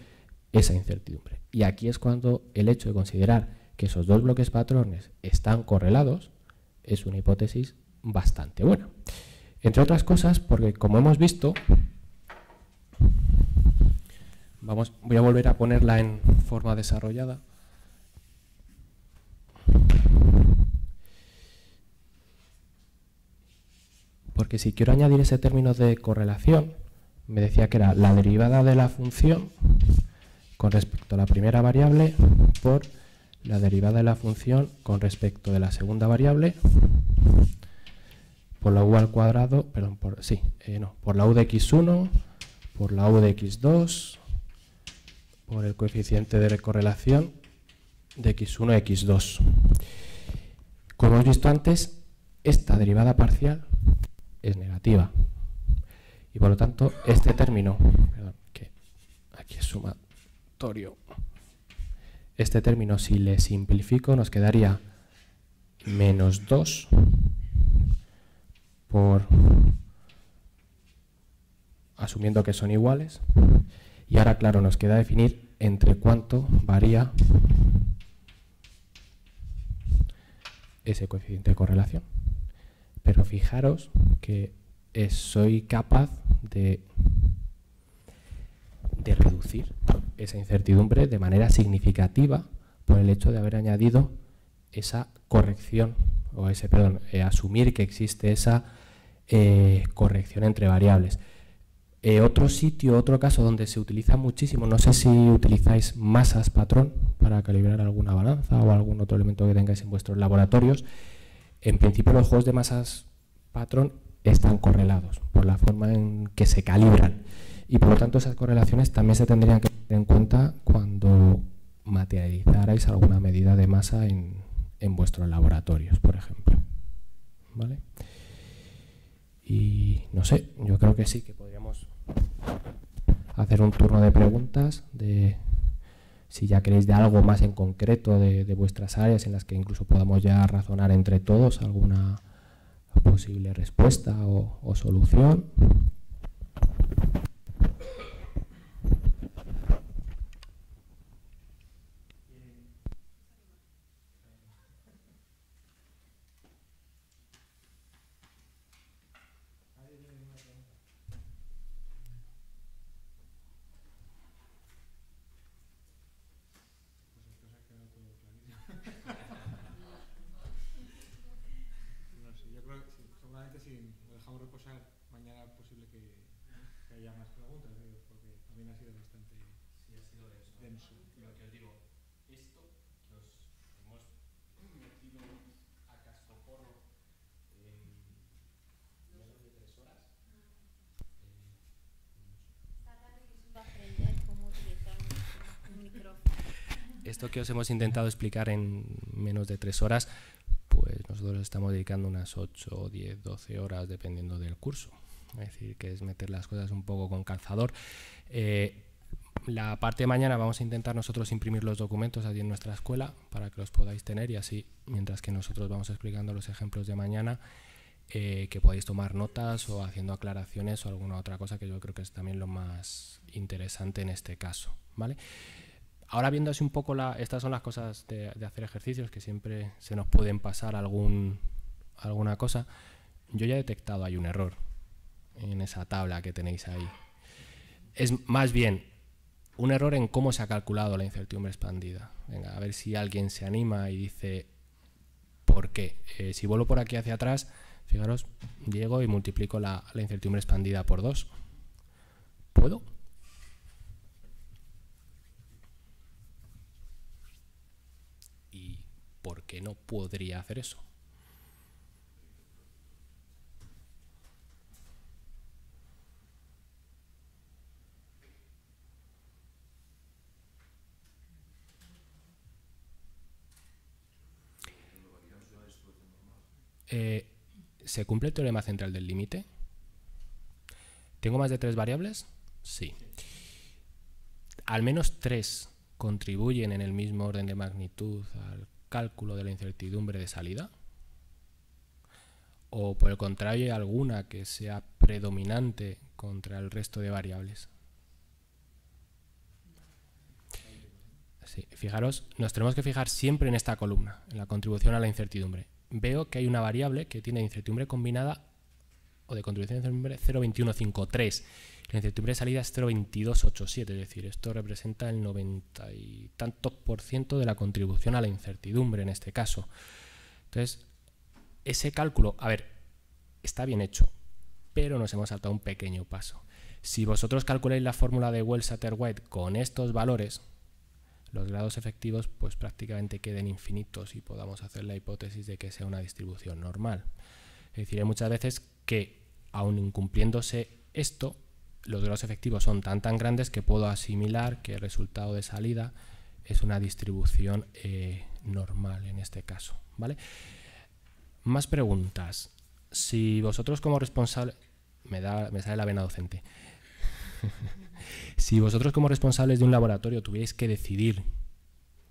Speaker 2: esa incertidumbre. Y aquí es cuando el hecho de considerar que esos dos bloques patrones están correlados es una hipótesis bastante buena. Entre otras cosas, porque como hemos visto, vamos, voy a volver a ponerla en forma desarrollada. Porque si quiero añadir ese término de correlación, me decía que era la derivada de la función con respecto a la primera variable por la derivada de la función con respecto de la segunda variable por la u al cuadrado, perdón, por, sí, eh, no, por la u de x1, por la u de x2, por el coeficiente de correlación de x1 y x2. Como hemos visto antes, esta derivada parcial es negativa. Y por lo tanto, este término, perdón, que aquí es sumatorio, este término si le simplifico nos quedaría menos 2 por asumiendo que son iguales. Y ahora, claro, nos queda definir entre cuánto varía ese coeficiente de correlación. Pero fijaros que soy capaz de, de reducir esa incertidumbre de manera significativa por el hecho de haber añadido esa corrección, o ese, perdón, eh, asumir que existe esa eh, corrección entre variables. Eh, otro sitio, otro caso donde se utiliza muchísimo, no sé si utilizáis masas patrón para calibrar alguna balanza o algún otro elemento que tengáis en vuestros laboratorios. En principio los juegos de masas patrón están correlados por la forma en que se calibran y por lo tanto esas correlaciones también se tendrían que tener en cuenta cuando materializarais alguna medida de masa en, en vuestros laboratorios, por ejemplo. ¿Vale? Y no sé, yo creo que sí, que podríamos hacer un turno de preguntas, de si ya queréis de algo más en concreto de, vuestras áreas en las que incluso podamos ya razonar entre todos alguna posible respuesta o solución. Esto que os hemos intentado explicar en menos de tres horas, pues nosotros estamos dedicando unas 8, 10, 12 horas dependiendo del curso. Es decir, que es meter las cosas un poco con calzador. Eh, la parte de mañana vamos a intentar nosotros imprimir los documentos allí en nuestra escuela para que los podáis tener y así, mientras que nosotros vamos explicando los ejemplos de mañana, eh, que podáis tomar notas o haciendo aclaraciones o alguna otra cosa que yo creo que es también lo más interesante en este caso. ¿vale? Ahora viendo así un poco, la, estas son las cosas de, hacer ejercicios, que siempre se nos pueden pasar algún, alguna cosa. Yo ya he detectado hay un error en esa tabla que tenéis ahí. Es más bien un error en cómo se ha calculado la incertidumbre expandida. Venga, a ver si alguien se anima y dice por qué. Eh, si vuelvo por aquí hacia atrás, fijaros, llego y multiplico la, la incertidumbre expandida por 2. ¿Puedo? ¿por qué no podría hacer eso? Eh, ¿Se cumple el teorema central del límite? ¿Tengo más de tres variables? Sí. Al menos tres contribuyen en el mismo orden de magnitud al cálculo de la incertidumbre de salida? ¿O por el contrario hay alguna que sea predominante contra el resto de variables? fijaros, nos tenemos que fijar siempre en esta columna, en la contribución a la incertidumbre. Veo que hay una variable que tiene incertidumbre combinada o de contribución a incertidumbre 0,2153 la incertidumbre de salida es 0,2287, es decir, esto representa el 90 y tantos por ciento de la contribución a la incertidumbre en este caso. Entonces, ese cálculo, a ver, está bien hecho, pero nos hemos saltado un pequeño paso. Si vosotros calculáis la fórmula de Wells-Satterwhite con estos valores, los grados efectivos pues prácticamente queden infinitos y podamos hacer la hipótesis de que sea una distribución normal. Es decir, muchas veces que, aun incumpliéndose esto, los grados efectivos son tan tan grandes que puedo asimilar que el resultado de salida es una distribución eh, normal en este caso. ¿vale? Más preguntas. Si vosotros como responsable... Me, da, me sale la vena docente. [laughs] si vosotros como responsables de un laboratorio tuvierais que decidir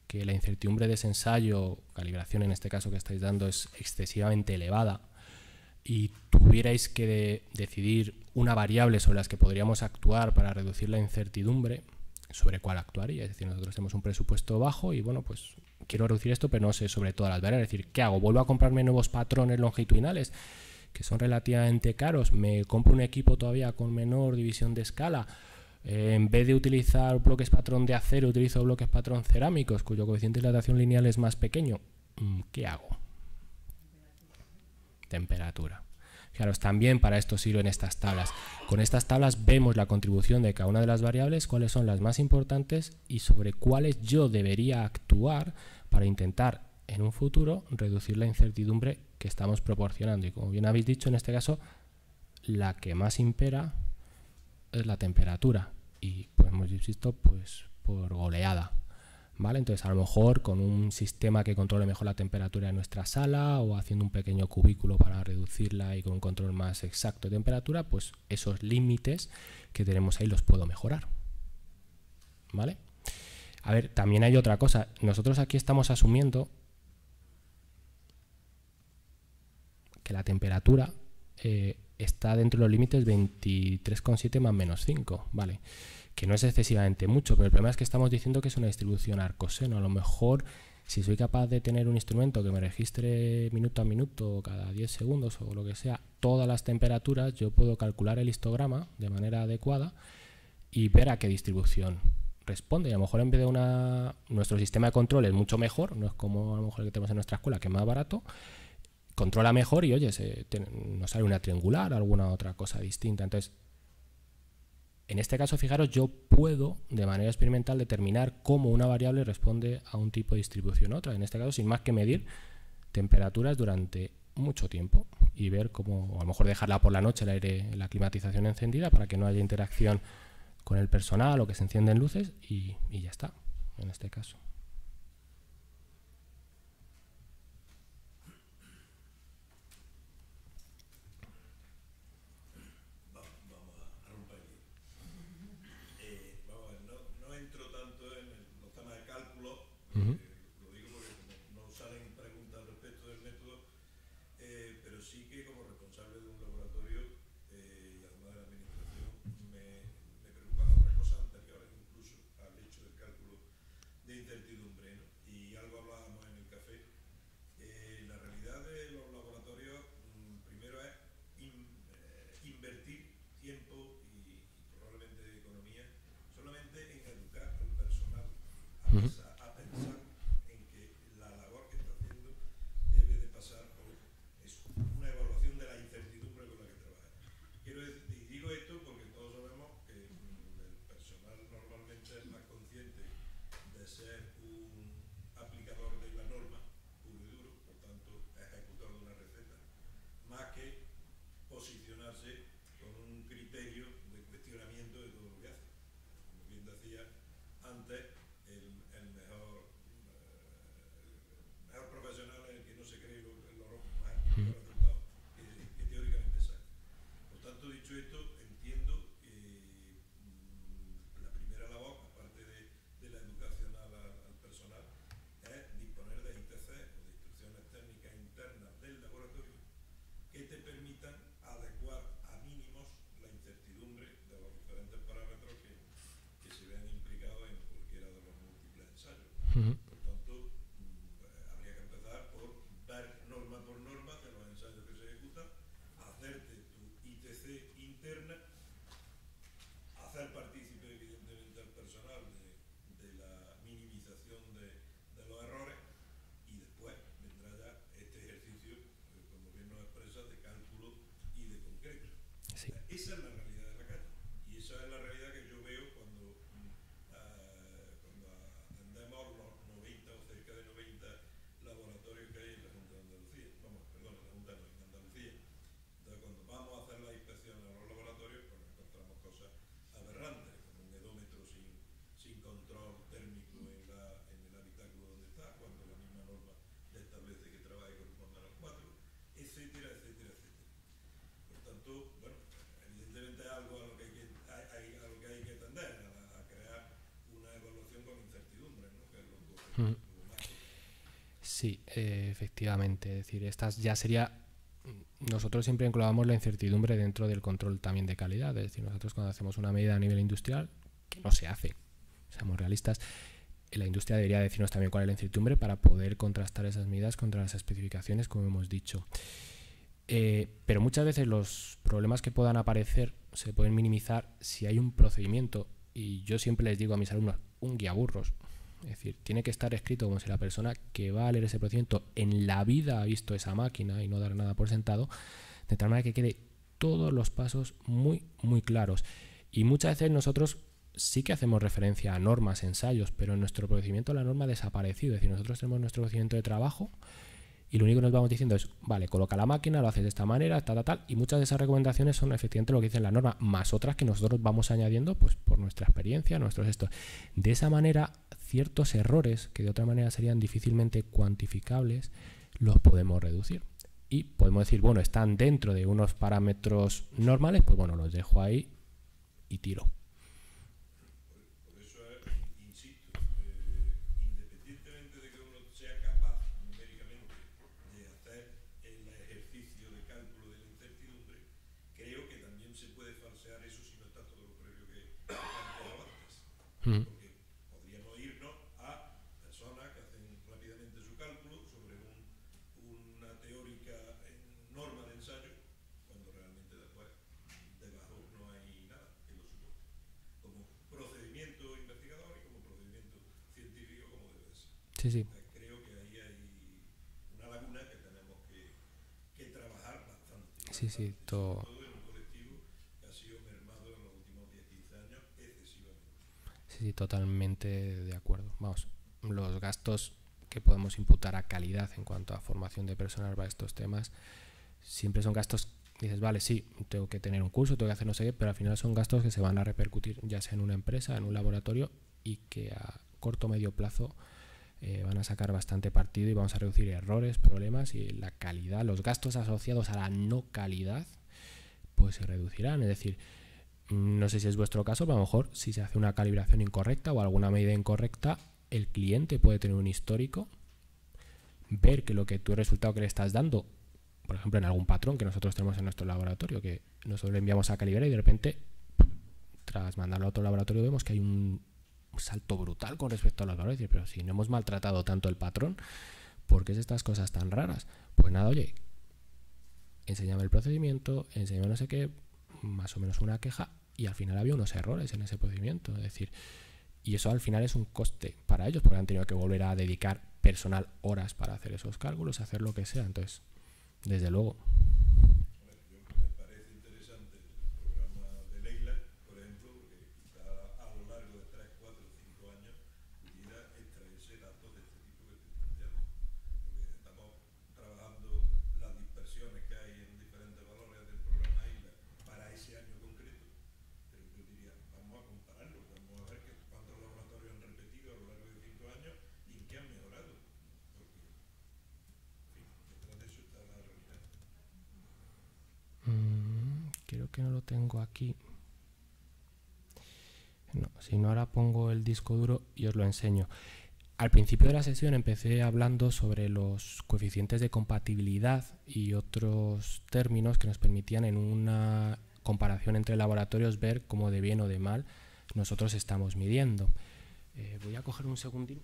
Speaker 2: que la incertidumbre de ese ensayo, calibración en este caso que estáis dando, es excesivamente elevada y tuvierais que decidir una variable sobre las que podríamos actuar para reducir la incertidumbre, sobre cuál actuaría. Es decir, nosotros tenemos un presupuesto bajo y bueno, pues quiero reducir esto, pero no sé sobre todas las variables. Es decir, ¿qué hago? ¿Vuelvo a comprarme nuevos patrones longitudinales que son relativamente caros? ¿Me compro un equipo todavía con menor división de escala? Eh, en vez de utilizar bloques patrón de acero, utilizo bloques patrón cerámicos, cuyo coeficiente de dilatación lineal es más pequeño. Mm, ¿Qué hago? Temperatura. Fijaros, también para esto sirven estas tablas. Con estas tablas vemos la contribución de cada una de las variables, cuáles son las más importantes y sobre cuáles yo debería actuar para intentar en un futuro reducir la incertidumbre que estamos proporcionando. Y como bien habéis dicho, en este caso, la que más impera es la temperatura y hemos visto pues por goleada. ¿Vale? Entonces, a lo mejor con un sistema que controle mejor la temperatura de nuestra sala o haciendo un pequeño cubículo para reducirla y con un control más exacto de temperatura, pues esos límites que tenemos ahí los puedo mejorar. ¿Vale? A ver, también hay otra cosa. Nosotros aquí estamos asumiendo que la temperatura eh, está dentro de los límites 23,7 más menos 5, ¿vale? Que no es excesivamente mucho, pero el problema es que estamos diciendo que es una distribución arcoseno. A lo mejor, si soy capaz de tener un instrumento que me registre minuto a minuto, cada 10 segundos o lo que sea, todas las temperaturas, yo puedo calcular el histograma de manera adecuada y ver a qué distribución responde. Y a lo mejor en vez de una... Nuestro sistema de control es mucho mejor, no es como a lo mejor el que tenemos en nuestra escuela, que es más barato, controla mejor y oye, se, nos sale una triangular, alguna otra cosa distinta. Entonces, en este caso, fijaros, yo puedo de manera experimental determinar cómo una variable responde a un tipo de distribución otra. En este caso, sin más que medir temperaturas durante mucho tiempo y ver cómo, a lo mejor dejarla por la noche el aire, la climatización encendida para que no haya interacción con el personal o que se encienden luces y ya está, en este caso. ser
Speaker 4: partícipe evidentemente al personal de, la minimización de, los errores y después vendrá ya este ejercicio,
Speaker 2: eh, como bien nos expresa, de cálculo y de concreto. Sí, efectivamente. Es decir, estas ya sería. Nosotros siempre englobamos la incertidumbre dentro del control también de calidad. Es decir, nosotros cuando hacemos una medida a nivel industrial, que no se hace, seamos realistas, la industria debería decirnos también cuál es la incertidumbre para poder contrastar esas medidas contra las especificaciones, como hemos dicho. Eh, pero muchas veces los problemas que puedan aparecer se pueden minimizar si hay un procedimiento, y yo siempre les digo a mis alumnos, un guía burros. Es decir, tiene que estar escrito como si la persona que va a leer ese procedimiento en la vida ha visto esa máquina y no dar nada por sentado, de tal manera que quede todos los pasos muy, muy claros. Y muchas veces nosotros sí que hacemos referencia a normas, ensayos, pero en nuestro procedimiento la norma ha desaparecido. Es decir, nosotros tenemos nuestro procedimiento de trabajo y lo único que nos vamos diciendo es, vale, coloca la máquina, lo haces de esta manera, tal, tal, tal. Y muchas de esas recomendaciones son efectivamente lo que dice la norma, más otras que nosotros vamos añadiendo pues por nuestra experiencia, nuestros estos. De esa manera, ciertos errores que de otra manera serían difícilmente cuantificables, los podemos reducir. Y podemos decir, bueno, están dentro de unos parámetros normales, pues bueno, los dejo ahí y tiro.
Speaker 4: Porque podríamos irnos a personas que hacen rápidamente su cálculo sobre una teórica norma de ensayo, cuando realmente después debajo no hay nada que lo suporte. Como procedimiento investigador y como procedimiento científico como debe ser.
Speaker 2: Sí, sí.
Speaker 4: Creo que ahí hay una laguna que tenemos que, que trabajar bastante.
Speaker 2: Sí, sí, todo totalmente de acuerdo. Vamos, los gastos que podemos imputar a calidad en cuanto a formación de personal para estos temas siempre son gastos dices, vale, sí, tengo que tener un curso, tengo que hacer no sé qué, pero al final son gastos que se van a repercutir ya sea en una empresa, en un laboratorio y que a corto o medio plazo eh, van a sacar bastante partido y vamos a reducir errores, problemas y la calidad, los gastos asociados a la no calidad, pues se reducirán. Es decir, no sé si es vuestro caso, pero a lo mejor si se hace una calibración incorrecta o alguna medida incorrecta, el cliente puede tener un histórico, ver que lo que tú el resultado que le estás dando, por ejemplo en algún patrón que nosotros tenemos en nuestro laboratorio, que nosotros le enviamos a calibrar y de repente, tras mandarlo a otro laboratorio, vemos que hay un salto brutal con respecto a los valores. Pero si no hemos maltratado tanto el patrón, ¿por qué es estas cosas tan raras? Pues nada, oye, enséñame el procedimiento, enséñame no sé qué, más o menos una queja y al final había unos errores en ese procedimiento. Es decir, y eso al final es un coste para ellos porque han tenido que volver a dedicar personal horas para hacer esos cálculos, hacer lo que sea. Entonces, desde luego. no si no ahora pongo el disco duro y os lo enseño. Al principio de la sesión empecé hablando sobre los coeficientes de compatibilidad y otros términos que nos permitían en una comparación entre laboratorios ver cómo de bien o de mal nosotros estamos midiendo. Eh, voy a coger un segundín.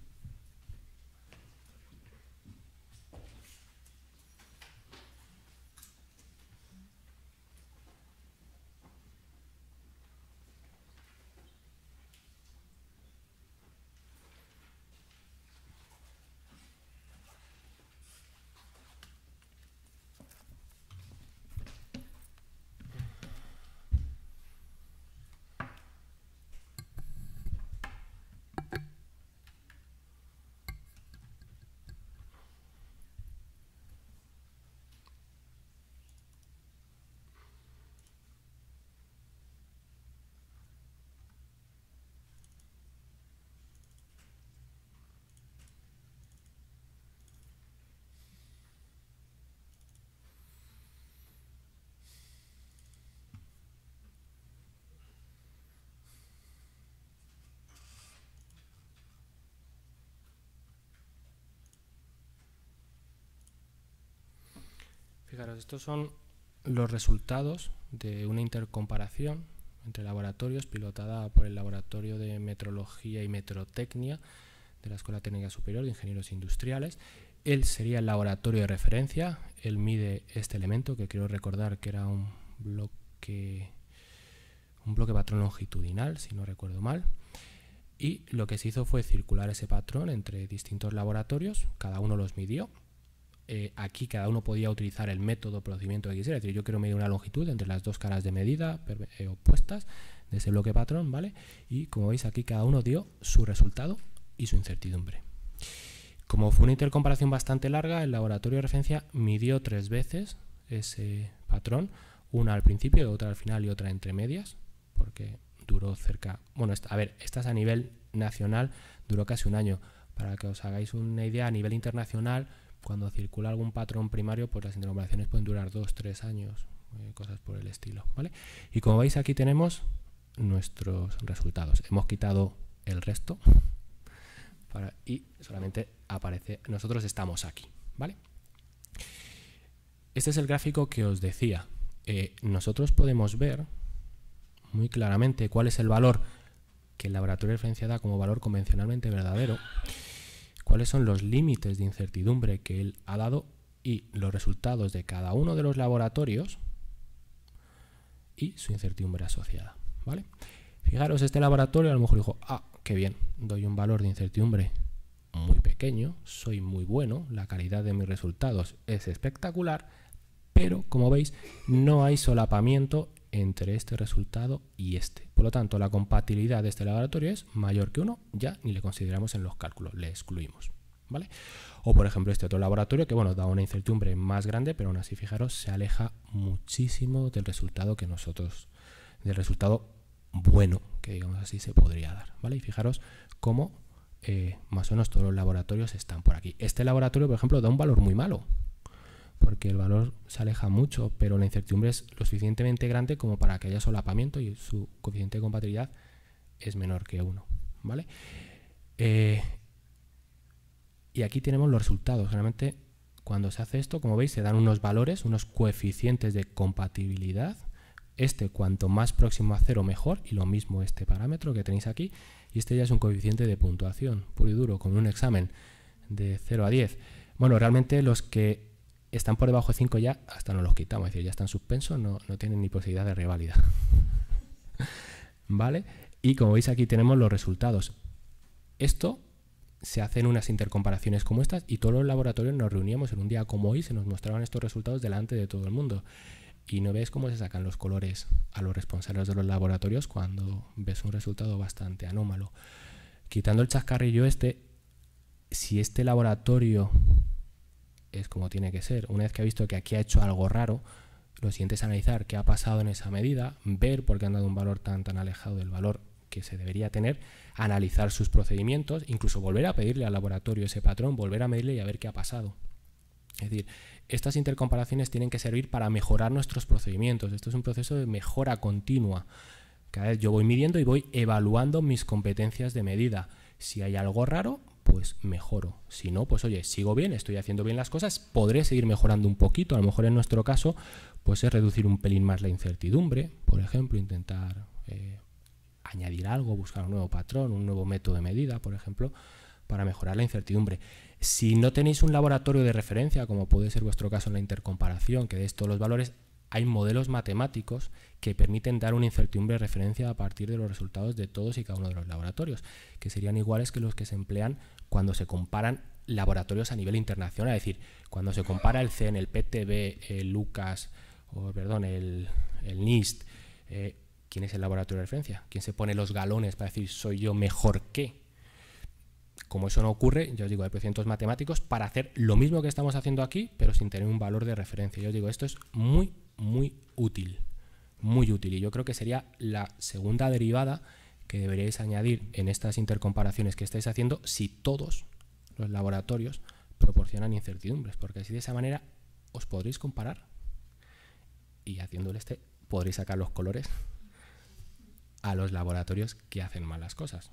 Speaker 2: Estos son los resultados de una intercomparación entre laboratorios pilotada por el Laboratorio de Metrología y Metrotecnia de la Escuela Técnica Superior de Ingenieros Industriales. Él sería el laboratorio de referencia, él mide este elemento que quiero recordar que era un bloque un bloque patrón longitudinal, si no recuerdo mal. Y lo que se hizo fue circular ese patrón entre distintos laboratorios, cada uno los midió. Eh, aquí cada uno podía utilizar el método procedimiento que quisiera, es decir, yo quiero medir una longitud entre las dos caras de medida eh, opuestas de ese bloque patrón, ¿vale? Y como veis aquí cada uno dio su resultado y su incertidumbre. Como fue una intercomparación bastante larga, el laboratorio de referencia midió tres veces ese patrón, una al principio, otra al final y otra entre medias, porque duró cerca, bueno, a ver, estas a nivel nacional duró casi un año. Para que os hagáis una idea, a nivel internacional, cuando circula algún patrón primario, pues las intercomparaciones pueden durar dos, tres años, eh, cosas por el estilo, ¿vale? Y como veis aquí tenemos nuestros resultados. Hemos quitado el resto [laughs] y solamente aparece, nosotros estamos aquí, ¿vale? Este es el gráfico que os decía. Eh, nosotros podemos ver muy claramente cuál es el valor que el laboratorio de referencia da como valor convencionalmente verdadero, cuáles son los límites de incertidumbre que él ha dado y los resultados de cada uno de los laboratorios y su incertidumbre asociada. ¿vale? Fijaros, este laboratorio a lo mejor dijo, ah, qué bien, doy un valor de incertidumbre muy pequeño, soy muy bueno, la calidad de mis resultados es espectacular, pero como veis no hay solapamiento entre este resultado y este. Por lo tanto, la compatibilidad de este laboratorio es mayor que 1, ya ni le consideramos en los cálculos, le excluimos. ¿vale? O por ejemplo este otro laboratorio que bueno, da una incertidumbre más grande, pero aún así fijaros, se aleja muchísimo del resultado que nosotros, del resultado bueno, que digamos así se podría dar. ¿vale? Y fijaros cómo eh, más o menos todos los laboratorios están por aquí. Este laboratorio, por ejemplo, da un valor muy malo porque el valor se aleja mucho, pero la incertidumbre es lo suficientemente grande como para que haya solapamiento y su coeficiente de compatibilidad es menor que 1. ¿vale? Eh, y aquí tenemos los resultados. Generalmente cuando se hace esto, como veis, se dan unos valores, unos coeficientes de compatibilidad. Este cuanto más próximo a cero mejor, y lo mismo este parámetro que tenéis aquí. Y este ya es un coeficiente de puntuación, puro y duro, con un examen de 0 a 10. Bueno, realmente los que están por debajo de 5 ya, hasta no los quitamos, es decir, ya están suspensos, no, no tienen ni posibilidad de reválida. [laughs] ¿Vale? Y como veis aquí tenemos los resultados. Esto se hacen unas intercomparaciones como estas y todos los laboratorios nos reuníamos en un día como hoy, se nos mostraban estos resultados delante de todo el mundo. Y no ves cómo se sacan los colores a los responsables de los laboratorios cuando ves un resultado bastante anómalo. Quitando el chascarrillo este, si este laboratorio es como tiene que ser. Una vez que ha visto que aquí ha hecho algo raro, lo siguiente es analizar qué ha pasado en esa medida, ver por qué han dado un valor tan, tan alejado del valor que se debería tener, analizar sus procedimientos, incluso volver a pedirle al laboratorio ese patrón, volver a medirle y a ver qué ha pasado. Es decir, estas intercomparaciones tienen que servir para mejorar nuestros procedimientos. Esto es un proceso de mejora continua. Cada vez yo voy midiendo y voy evaluando mis competencias de medida. Si hay algo raro, pues mejoro. Si no, pues oye, sigo bien, estoy haciendo bien las cosas, podré seguir mejorando un poquito. A lo mejor en nuestro caso, pues es reducir un pelín más la incertidumbre, por ejemplo, intentar eh, añadir algo, buscar un nuevo patrón, un nuevo método de medida, por ejemplo, para mejorar la incertidumbre. Si no tenéis un laboratorio de referencia, como puede ser vuestro caso en la intercomparación, que deis todos los valores, hay modelos matemáticos que permiten dar una incertidumbre de referencia a partir de los resultados de todos y cada uno de los laboratorios, que serían iguales que los que se emplean cuando se comparan laboratorios a nivel internacional, es decir, cuando se compara el CEN, el PTB, el Lucas, o perdón, el, NIST, eh, ¿quién es el laboratorio de referencia? ¿Quién se pone los galones para decir soy yo mejor que? Como eso no ocurre, yo os digo, hay procedimientos matemáticos para hacer lo mismo que estamos haciendo aquí, pero sin tener un valor de referencia. Yo os digo, esto es muy, muy útil. Muy útil. Y yo creo que sería la segunda derivada que deberíais añadir en estas intercomparaciones que estáis haciendo si todos los laboratorios proporcionan incertidumbres, porque así de esa manera os podréis comparar y haciéndole este podréis sacar los colores a los laboratorios que hacen malas cosas.